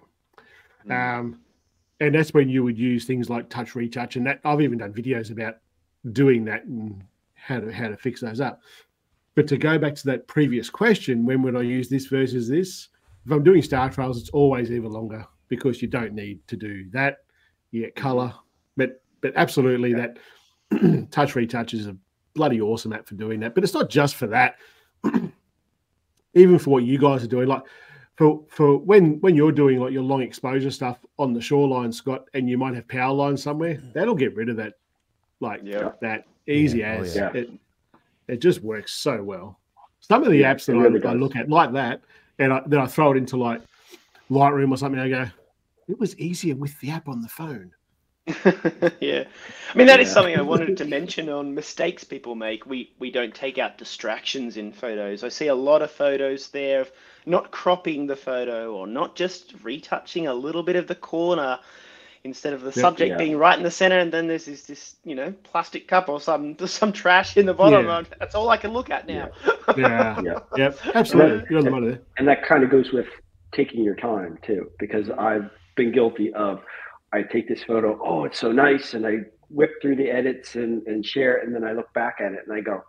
Um, and that's when you would use things like touch retouch, and that I've even done videos about doing that and how to how to fix those up. But to go back to that previous question, when would I use this versus this? If I'm doing star trails, it's always even longer because you don't need to do that. You get color, but but absolutely that touch retouch is a bloody awesome app for doing that. But it's not just for that. Even for what you guys are doing, like for for when when you're doing like your long exposure stuff on the shoreline, Scott, and you might have power lines somewhere, mm. that'll get rid of that, like Yeah. that easy Yeah. Oh, as yeah. it. It just works so well. Some of the Yeah, apps that really I, I look at like that, and I, then I throw it into like Lightroom or something. I go, it was easier with the app on the phone. yeah, I mean that is Yeah. something I wanted to mention on mistakes people make. We we don't take out distractions in photos. I see a lot of photos there of not cropping the photo or not just retouching a little bit of the corner instead of the subject Yeah. being right in the center, and then there's this this you know plastic cup or some some trash in the bottom. Yeah. Um, That's all I can look at now. Yeah, Yeah. yep, absolutely. You're on the money and that kind of goes with taking your time too because i've been guilty of i take this photo oh it's so nice and i whip through the edits and, and share it and then i look back at it and i go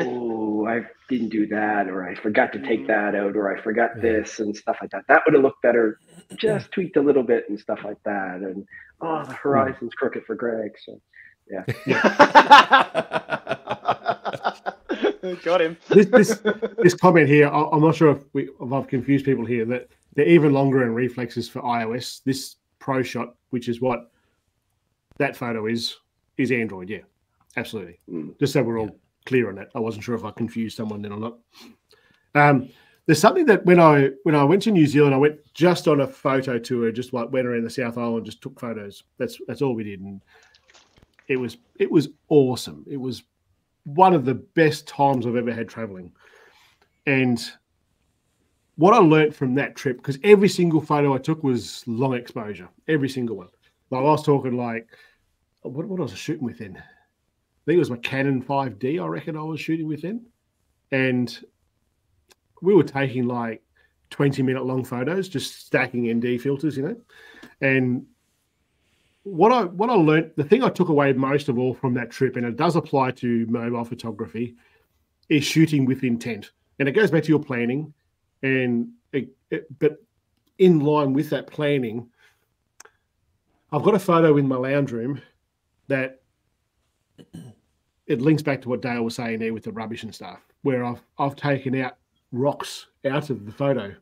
oh i didn't do that or i forgot to take Mhm. that out or i forgot Yeah. this and stuff like that that would have looked better just tweaked a little bit and stuff like that and oh the horizon's crooked for greg so yeah. Got him. This- this- This comment here, I- I'm not sure if, we, if I've confused people here that they're even longer in reflexes for iOS. This Pro Shot, which is what that photo is, is Android. Yeah, absolutely. Mm. Just so we're all clear on that. I wasn't sure if I confused someone then or not. Um, there's something that when I when I went to New Zealand, I went just on a photo tour, just like went around the South Island, just took photos. That's that's all we did, and it was it was awesome. It was one of the best times I've ever had traveling. And what I learnt from that trip, because every single photo I took was long exposure, every single one. Like I was talking like, oh, what, what was I shooting with then? I think it was my Canon 5D, I reckon I was shooting with then. And we were taking like 20 minute long photos, just stacking ND filters, you know. And what I what I learned, the thing I took away most of all from that trip, and it does apply to mobile photography, is shooting with intent. And it goes back to your planning, and it, it, but in line with that planning, I've got a photo in my lounge room that it links back to what Dale was saying there with the rubbish and stuff, where I've I've taken out rocks out of the photo.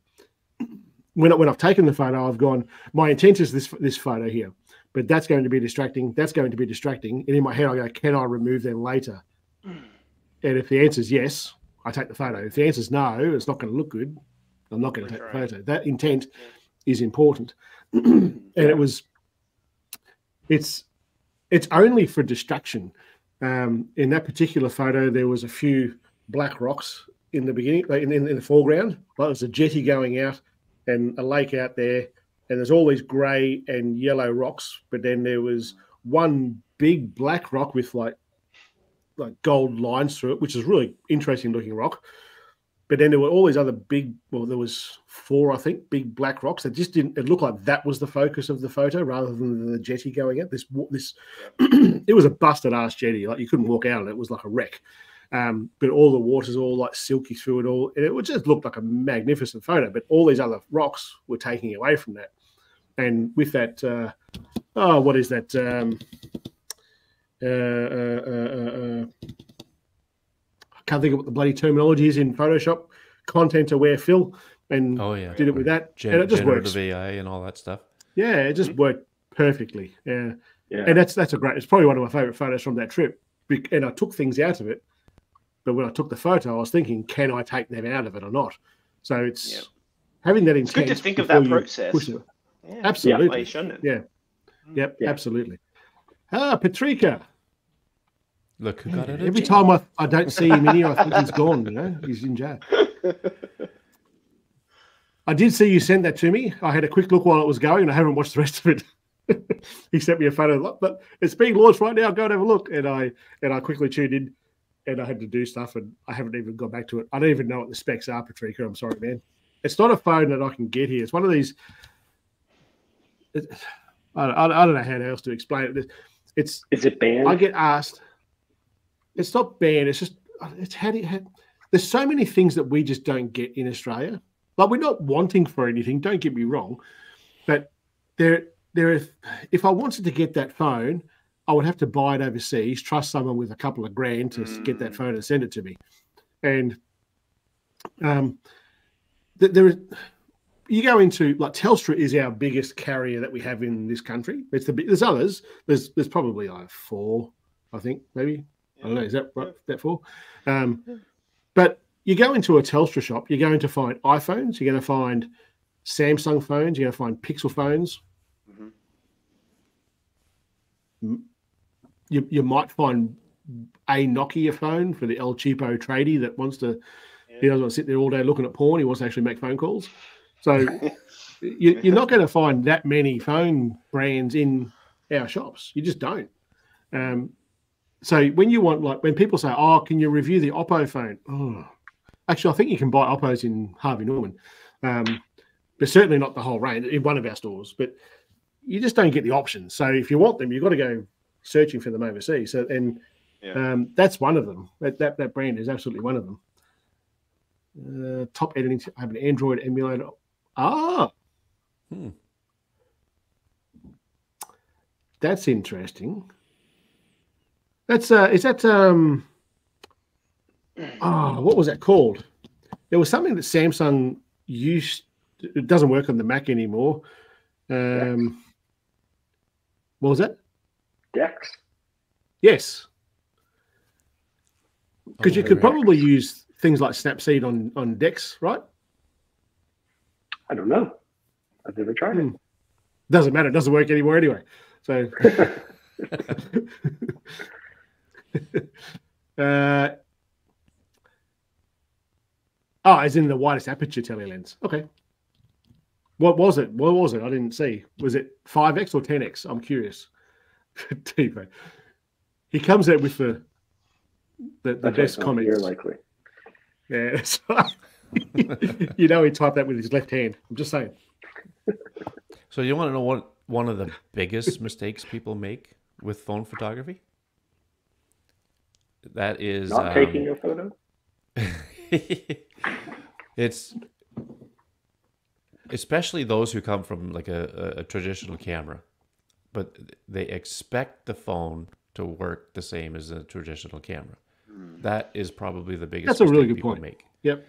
When, when I've taken the photo, I've gone, my intent is this this photo here but that's going to be distracting. That's going to be distracting. And in my head, I go, can I remove them later? And if the answer is yes, I take the photo. If the answer is no, it's not going to look good. I'm not going to take the photo. That intent is important. and it was, it's, it's only for distraction. Um, in that particular photo, there was a few black rocks in the beginning, like in, in, in the foreground. Like there's a jetty going out and a lake out there and there's all these grey and yellow rocks, but then there was one big black rock with like like gold lines through it, which is really interesting looking rock. But then there were all these other big, well, there was four, I think, big black rocks that just didn't. It looked like that was the focus of the photo rather than the jetty going out. This, this, it was a busted ass jetty. Like you couldn't walk out of it. Was like a wreck. Um, but all the water's all like silky through it all, and it just looked like a magnificent photo. But all these other rocks were taking away from that and with that, uh, oh, what is that? Um, uh, uh, uh, uh, can't think of what the bloody terminology is in Photoshop. Content aware fill, and Oh yeah, did it with that, Gen- and it just generative works. AI and all that stuff. Yeah, it just worked perfectly. Yeah, yeah and that's that's a great. It's probably one of my favorite photos from that trip. And I took things out of it, but when I took the photo, I was thinking, can I take them out of it or not? So it's Yeah. having that It's intent. good to think of that process. push it. Yeah. Absolutely. Why you shouldn't it? Yeah. Yep, Yeah. absolutely. Ah, Patrika. Look who got it. Every time I, I don't see him in here, I think he's gone. You know, he's in jail. I did see you send that to me. I had a quick look while it was going, and I haven't watched the rest of it. he sent me a photo, look, but it's being launched right now. Go and have a look. And I and I quickly tuned in, and I had to do stuff, and I haven't even gone back to it. I don't even know what the specs are, Patrika. I'm sorry, man. It's not a phone that I can get here. It's one of these. It, I, I, I don't know how else to explain it. It's is it banned I get asked. It's not banned. It's just it's how do you, how, there's so many things that we just don't get in Australia. Like we're not wanting for anything. Don't get me wrong, but there there if if I wanted to get that phone, I would have to buy it overseas, trust someone with a couple of grand to get that Mm. phone and send it to me. And um, th- there is, you go into like Telstra is our biggest carrier that we have in this country. It's the there's others. There's there's probably like four, I think maybe. I don't know. Is that right? That four? Um, but you go into a Telstra shop, you're going to find iPhones, you're going to find Samsung phones, you're going to find Pixel phones. Mhm. You, you might find a Nokia phone for the El Cheapo tradie that wants to, he doesn't want to sit there all day looking at porn. He wants to actually make phone calls. So you, you're not going to find that many phone brands in our shops. You just don't. Um, so when you want, like, when people say, "Oh, can you review the Oppo phone?" Oh, actually, I think you can buy Oppos in Harvey Norman, um, but certainly not the whole range in one of our stores. But you just don't get the options. So if you want them, you've got to go searching for them overseas. So and Yeah. um, that's one of them. That, that that brand is absolutely one of them. Uh, top editing. I have an Android emulator. Ah, Hmm. that's interesting. That's uh, is that um, oh, what was that called? There was something that Samsung used. It doesn't work on the Mac anymore. Um, what was that? DeX. Yes, because you Oh, could right. probably use things like Snapseed on on DeX, right? I don't know. I've never tried it. Doesn't matter. It doesn't work anymore anyway. So, uh, oh, as in the widest aperture tele lens. Okay. What was it? What was it? I didn't see. Was it five x or ten x? I'm curious. Tivo. He comes out with the the, the best what You're likely. Yeah. you know he typed that with his left hand. I'm just saying. So you want to know what one of the biggest mistakes people make with phone photography? That is Not um, taking a photo. it's especially those who come from like a, a, a traditional camera, but they expect the phone to work the same as a traditional camera. That is probably the biggest. That's a really good point. Make. Yep.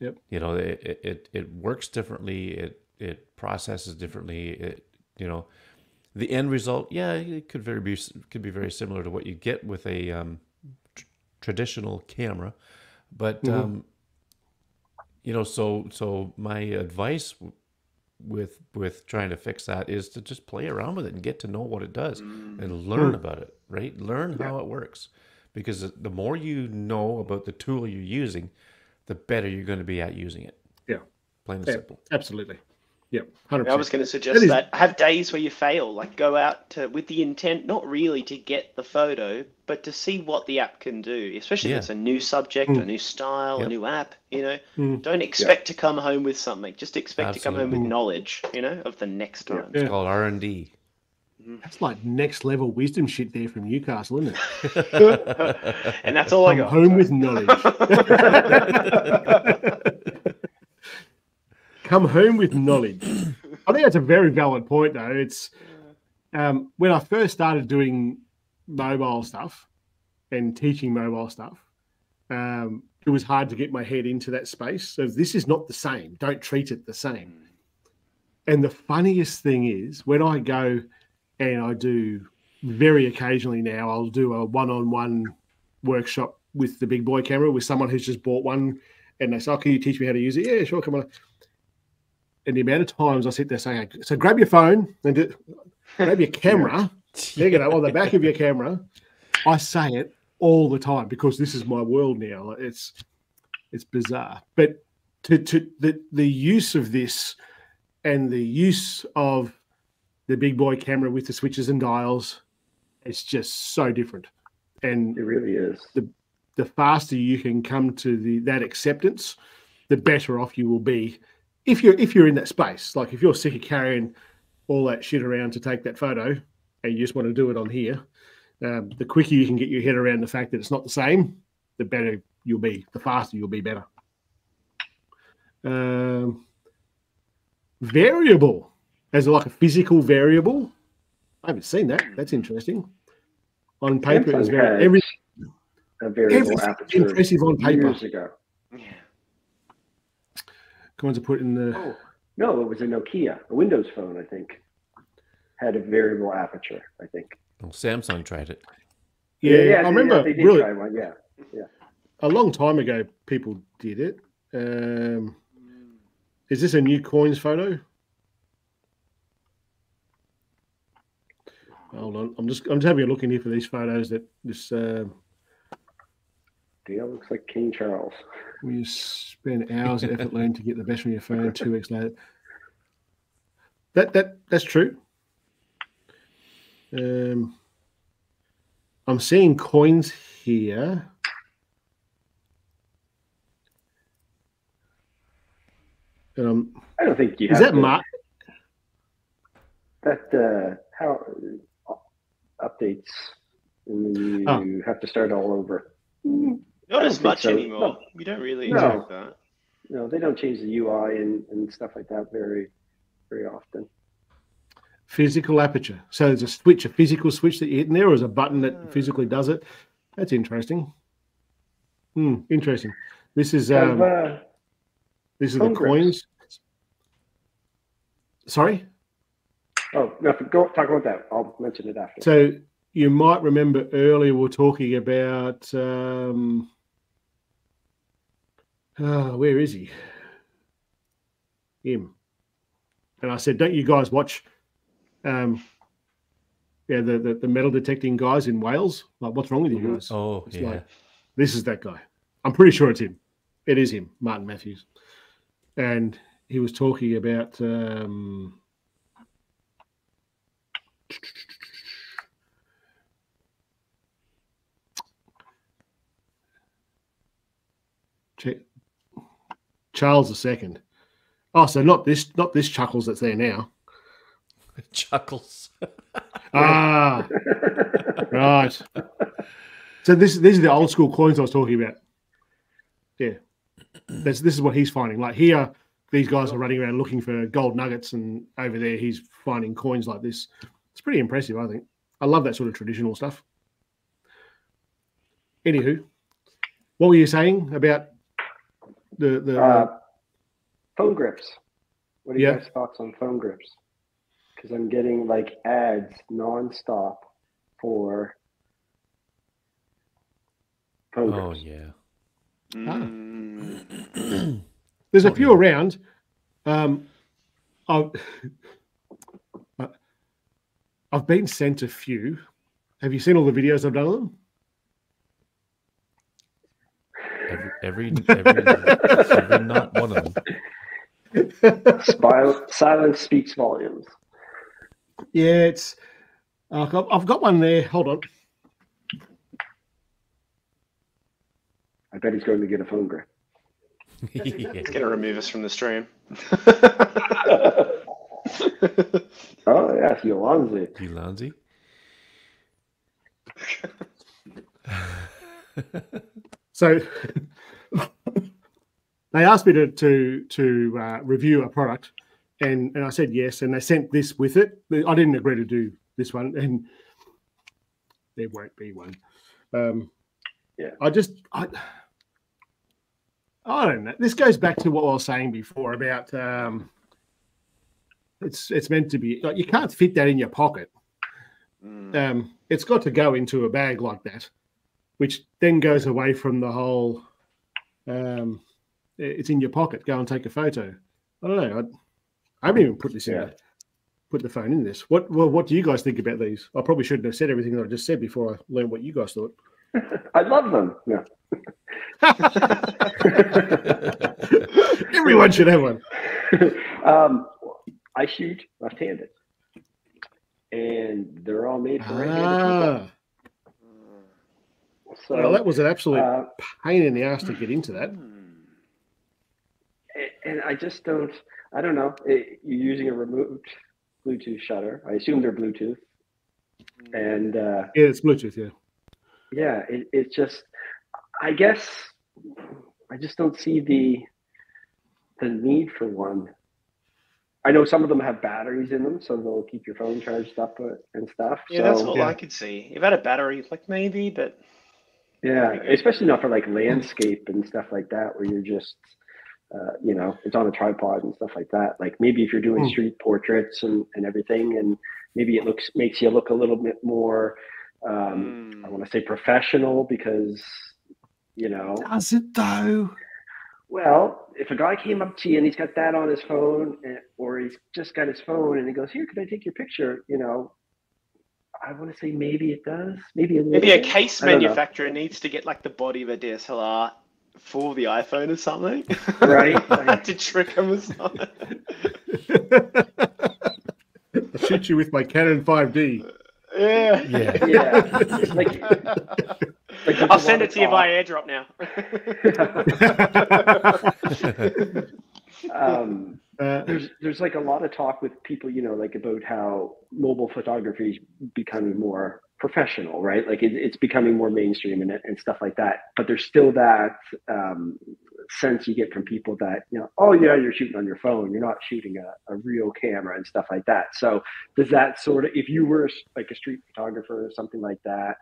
Yep. You know, it, it it it works differently. It it processes differently. It you know, the end result, yeah, it could very be could be very similar to what you get with a um, tr- traditional camera, but Mhm. um, you know, so so my advice with with trying to fix that is to just play around with it and get to know what it does and learn about it. Right, learn how it works, because the- the more you know about the tool you're using, the better you're going to be at using it. Yeah. Plain and Yeah. simple. Absolutely. Yep. Hundred I was going to suggest is- that have days where you fail, like go out to, with the intent not really to get the photo, but to see what the app can do. Especially Yeah. if it's a new subject, Mm. a new style, Yep. a new app. You know, Mm. don't expect to come home with something. Just expect to come home with knowledge. You know, of the next time. It's called R and D. That's like next level wisdom shit there from Newcastle, isn't it? and that's all I Come got. home so. with knowledge. Come home with knowledge. I think that's a very valid point, though. It's um, when I first started doing mobile stuff and teaching mobile stuff, um, it was hard to get my head into that space. So this is not the same. Don't treat it the same. And the funniest thing is when I go and I do very occasionally now, I'll do a one-on-one workshop with the big boy camera with someone who's just bought one and they say, oh, can you teach me how to use it? Yeah, sure, come on. And the amount of times I sit there saying, so grab your phone and do, grab your camera, there you go, on the back of your camera. I say it all the time because this is my world now. It's it's bizarre. But to, to the, the use of this and the use of the big boy camera with the switches and dials, it's just so different. And It really is. the faster you can come to the that acceptance, the better off you will be. If you're if you're in that space, like if you're sick of carrying all that shit around to take that photo, and you just want to do it on here, um, the quicker you can get your head around the fact that it's not the same, the better you'll be. The faster you'll be better. Um, variable as like a physical variable. I haven't seen that. That's interesting. on paper is Samsung very every, a variable everything's aperture impressive on paper. years ago. Yeah. Come on to put in the. Oh no, it was a Nokia, a Windows phone, I think, had a variable aperture. I think. Well, Samsung tried it. Yeah, yeah I remember they did really try one. Yeah, a long time ago. People did it. Um, is this a new coins photo? Hold on, I'm just I'm just having a look in here for these photos that this um, Dale looks like King Charles. we spend hours of effort learning to get the best from your phone. Two weeks later, that that that's true. Um, I'm seeing coins here. Um, I don't think you is have that to- Mark? that uh, how uh, updates and you Oh. have to start all over. Not as much so. anymore. No. You don't really No. that. No, they don't change the UI and, and stuff like that very very often. Physical aperture. So there's a switch, a physical switch that you hit in there, or is a button that physically does it. That's interesting. Hmm, interesting. This is Have, um, uh, this is the phone grips. coins. Sorry. oh no, go talk about that. I'll mention it after. So you might remember earlier we are talking about um, ah, where is he? Him. And I said, don't you guys watch um, yeah, the, the, the metal detecting guys in Wales? Like, what's wrong with you Mhm. guys? Oh, It's yeah. like- This is that guy. I'm pretty sure it's him. It is him, Martin Matthews. And he was talking about um, Charles II. Oh, so not this, not this Chuckles that's there now. Chuckles. Ah, right. So this these are the old school coins I was talking about. Yeah, this this is what he's finding. Like here, these guys are running around looking for gold nuggets, and over there he's finding coins like this. It's pretty impressive, I think. I love that sort of traditional stuff. Anywho, what were you saying about the the? uh, phone grips. What are you Yeah. guys' thoughts on phone grips? Because I'm getting like ads nonstop for phone Oh, yeah. Mm. There's a Oh, few yeah. around. Um, I've I've been sent a few. Have you seen all the videos I've done of them? Every, every, every, every not one of them. Spil- silence speaks volumes. Yeah, it's. Uh, I've- I've got one there. Hold on. I bet he's going to get a phone grip. yeah. It's going to remove us from the stream. Oh yes, Ulanzi. Elanzi. So they asked me to to to uh, review a product, and and I said yes, and they sent this with it. I didn't agree to do this one, and there won't be one. Um, Yeah. I just I. I don't know. This goes back to what I was saying before about um, it's it's meant to be like you can't fit that in your pocket. Mm. Um, it's got to go into a bag like that, which then goes away from the whole. Um, it's in your pocket. Go and take a photo. I don't know. I, I haven't even put this in. Yeah. there, Put the phone in this. What well, what do you guys think about these? I probably shouldn't have said everything that I just said before I learned what you guys thought. I love them. Yeah. Everyone should have one. um, I shoot left-handed, and they're all made for right-handed Ah, people. So, well, that was an absolute uh, pain in the ass to get into that. and I just don't. I don't know. It, you're using a removed Bluetooth shutter. I assume they're Bluetooth, and uh, Yeah, it's Bluetooth. Yeah. yeah, it, it just. I guess I just don't see the the need for one. I know some of them have batteries in them, so they'll keep your phone charged up uh, and stuff. Yeah, so, that's all Yeah. I could see. If it had a battery, like maybe, but Yeah, especially not for like landscape and stuff like that, where you're just, uh, you know, it's on a tripod and stuff like that. Like maybe if you're doing Hmm. street portraits and, and everything, and maybe it looks makes you look a little bit more, um, I Mm. want to say professional because, you know, Does it though? well, if a guy came up to you and he's got that on his phone, eh, or he's just got his phone and he goes, "Here, could I take your picture?" You know, I want to say maybe it does, maybe a little maybe a case I don't know. manufacturer needs to get like the body of a DSLR for the iPhone or something, Right, right. to trick them or something. I'll shoot you with my Canon 5D. Yeah. Yeah. Yeah, like, like I'll send it to you talk- via airdrop now. um, There's there's like a lot of talk with people, you know, like about how mobile photography is becoming more professional, right? Like it, it's becoming more mainstream and, and stuff like that. But there's still that um, sense you get from people that you know, oh yeah, you're shooting on your phone, you're not shooting a, a real camera and stuff like that. So does that sort of, if you were like a street photographer or something like that,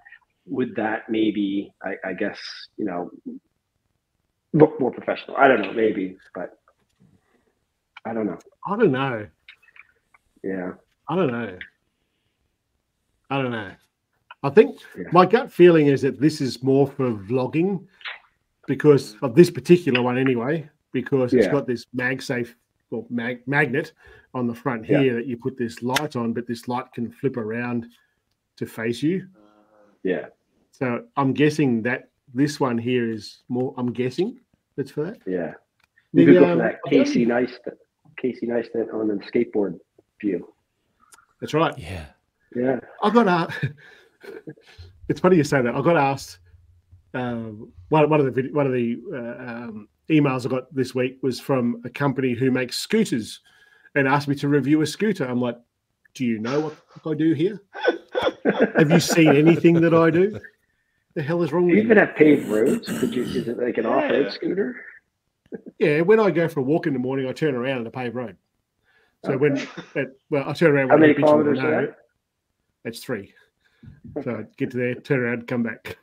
would that maybe, I, I guess, you know, look more professional? I don't know, maybe, but I don't know. I don't know. Yeah. I don't know. I don't know. I think Yeah. my gut feeling is that this is more for vlogging because of this particular one anyway, because it's got this MagSafe or mag- magnet on the front Yeah. here that you put this light on, but this light can flip around to face you. Yeah. So I'm guessing that this one here is more. I'm guessing that's for that. Yeah. You The, could go for um, that Casey Neistat, Casey Neistat on the skateboard view. That's right. Yeah. Yeah. I got asked. it's funny you say that. I got asked. Um, one, one of the one of the uh, um, emails I got this week was from a company who makes scooters, and asked me to review a scooter. I'm like, "Do you know what I do here? Have you seen anything that I do? The hell is wrong Do with you you?" even have paved roads? Could you? Is it like an off-road scooter? Yeah, when I go for a walk in the morning, I turn around on a paved road. So when, at, well, I turn around. How many the picture will kilometers is that? It's three. So I get to there, turn around, come back.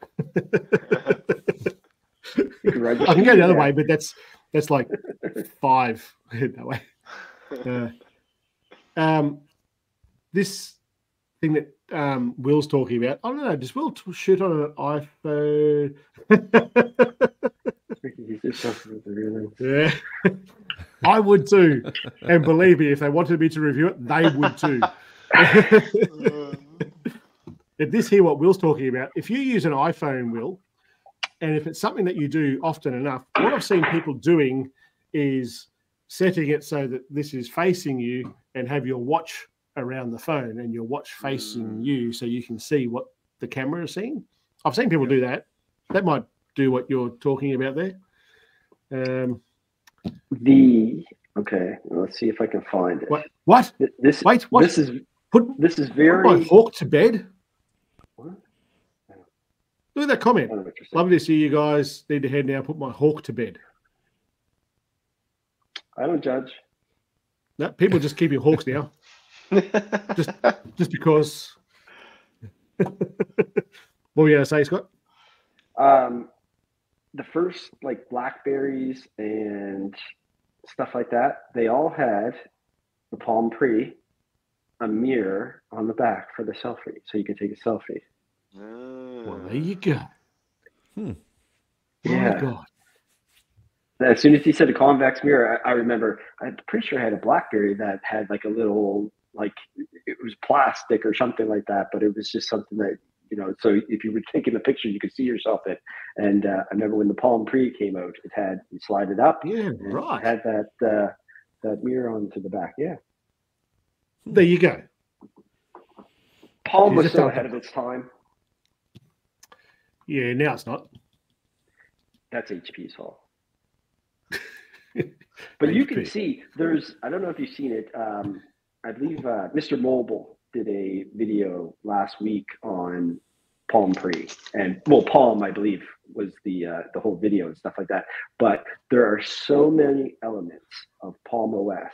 You can ride your I can go the other way, but that's that's like five that way. Uh, um, this thing that um, Will's talking about, I don't know. Does Will shoot on an iPhone? He's just talking about the real thing. yeah, I would too. And believe me, if they wanted me to review it, they would too. if this here, what Will's talking about, if you use an iPhone, Will, and if it's something that you do often enough, what I've seen people doing is setting it so that this is facing you and have your watch around the phone and your watch facing Mm. you so you can see what the camera is seeing. I've seen people do that. That might do what you're talking about there. Um, The okay. Let's see if I can find it. what? What? Th- This Wait, what? this is Put, this is very put very. my hawk to bed. What? Look at that comment. I don't know what you're saying. Lovely to see you guys. Need to head now. Put my hawk to bed. I don't judge. No, people just keep your hawks now, just just because. what were you going to say, Scott? Um, the first like Blackberries and stuff like that, they all had the Palm Pre, a mirror on the back for the selfie, so you could take a selfie. Well, there you go. Hmm. My Yeah. God. As soon as he said a convex mirror, I, I remember. I'm pretty sure I had a BlackBerry that had like a little like it was plastic or something like that, but it was just something that you know. So if you were taking the picture, you could see yourself in. And uh, I remember when the Palm Pre came out, it had you slide it up, Yeah, right. Had that uh, that mirror onto the back. Yeah, There you go. Palm You was so ahead of its time. Yeah, now it's not. That's HP's fault. But you can see there's I don't know if you've seen it. Um, I believe uh, Mr. Mobile did a video last week on Palm Pre and well Palm I believe was the uh, the whole video and stuff like that. But there are so many elements of Palm OS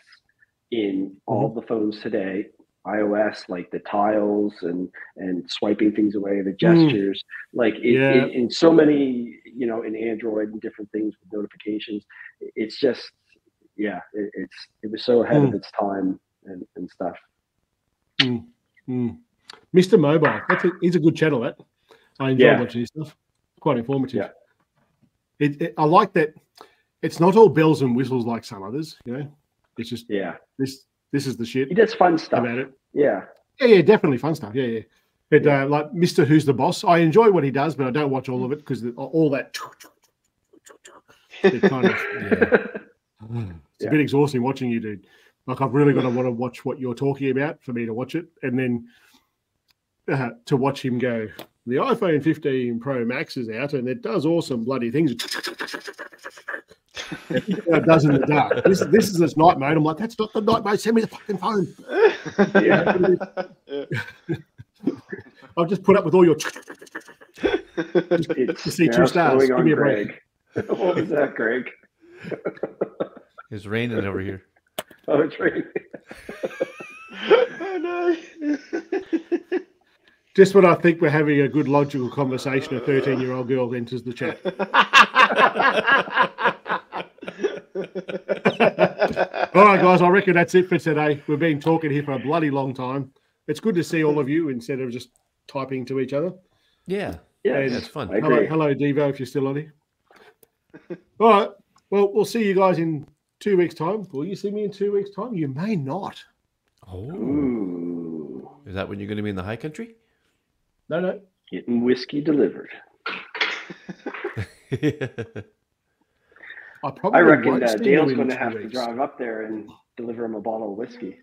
in all Mm-hmm. the phones today. iOS, like the tiles and and swiping things away, the Mm. gestures, like it, Yeah. in, in so many, you know, in Android and different things with notifications. It's just, yeah, it, it's it was so ahead Mm. of its time and, and stuff. Mm. Mr. Mobile. That's a, he's a good channel. That I enjoy Yeah. watching his stuff. Quite informative. Yeah. It, it, I like that. It's not all bells and whistles like some others. You know, it's just Yeah, this. This is the shit he does fun stuff. about it. Yeah, Yeah, yeah, definitely fun stuff. Yeah, yeah. But uh, like Mr. Who's the Boss, I enjoy what he does, but I don't watch all of it because all that. Kind of, Yeah. it's a bit exhausting watching you, dude. Like I've really got to want to watch what you're talking about for me to watch it, and then uh, to watch him go. The iPhone 15 Pro Max is out, and it does awesome bloody things. it does in the dark. This, this is its night mode. I'm like, that's not the night mode. Send me the fucking phone. I've just put up with all your. it's To see two stars. snowing Give me a break. Greg. what was that, Greg? It's raining over here. Oh, it's oh no. Just when I think we're having a good logical conversation, a 13 year old girl enters the chat. All right, guys, I reckon that's it for today. We've been talking here for a bloody long time. It's good to see all of you instead of just typing to each other. Yeah. Yes, That's fun. Hello, agree. hello, Devo, if you're still on here. All right. Well, we'll see you guys in two weeks' time. Will you see me in two weeks' time? You may not. Oh. Ooh, Is that when you're going to be in the high country? No, no. getting whiskey delivered. I probably I reckon won't uh, Dale's going to two have to drive up there and deliver him a bottle of whiskey.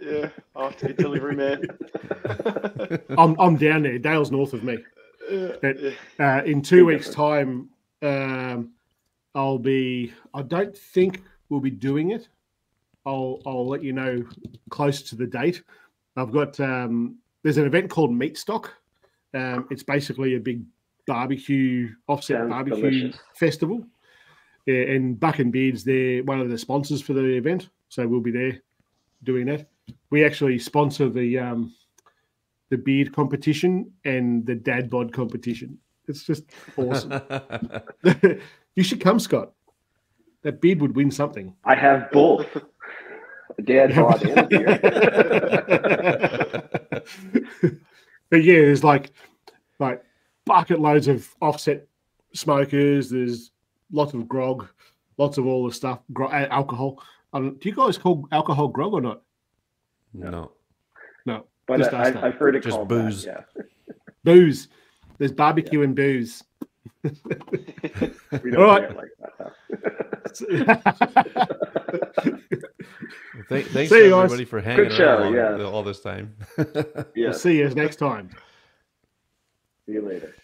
yeah, I'll have to be delivery man. I'm, I'm down there. Dale's north of me. But, uh, in two weeks' time, um, I'll be. I don't think we'll be doing it. I'll I'll let you know close to the date. I've got um, there's an event called Meat Stock. Um, it's basically a big barbecue offset Sounds barbecue delicious. festival. Yeah, and Buck and Beards, they're one of the sponsors for the event, so we'll be there doing that. We actually sponsor the um, the beard competition and the dad bod competition. It's just awesome. you should come, Scott. That bid would win something. I have both. Dad bod and a beer. but yeah, there's like like bucket loads of offset smokers. There's lots of grog, lots of all the stuff, gro- uh, alcohol. Um, do you guys call alcohol grog or not? no. No, But Just I, us I've. I've heard it Just called booze. That, booze. There's barbecue and booze. yeah. We don't right. like that. Huh? Th- thanks See you guys. everybody for hanging show, yeah. all, all this time. we'll see you next time. See you later.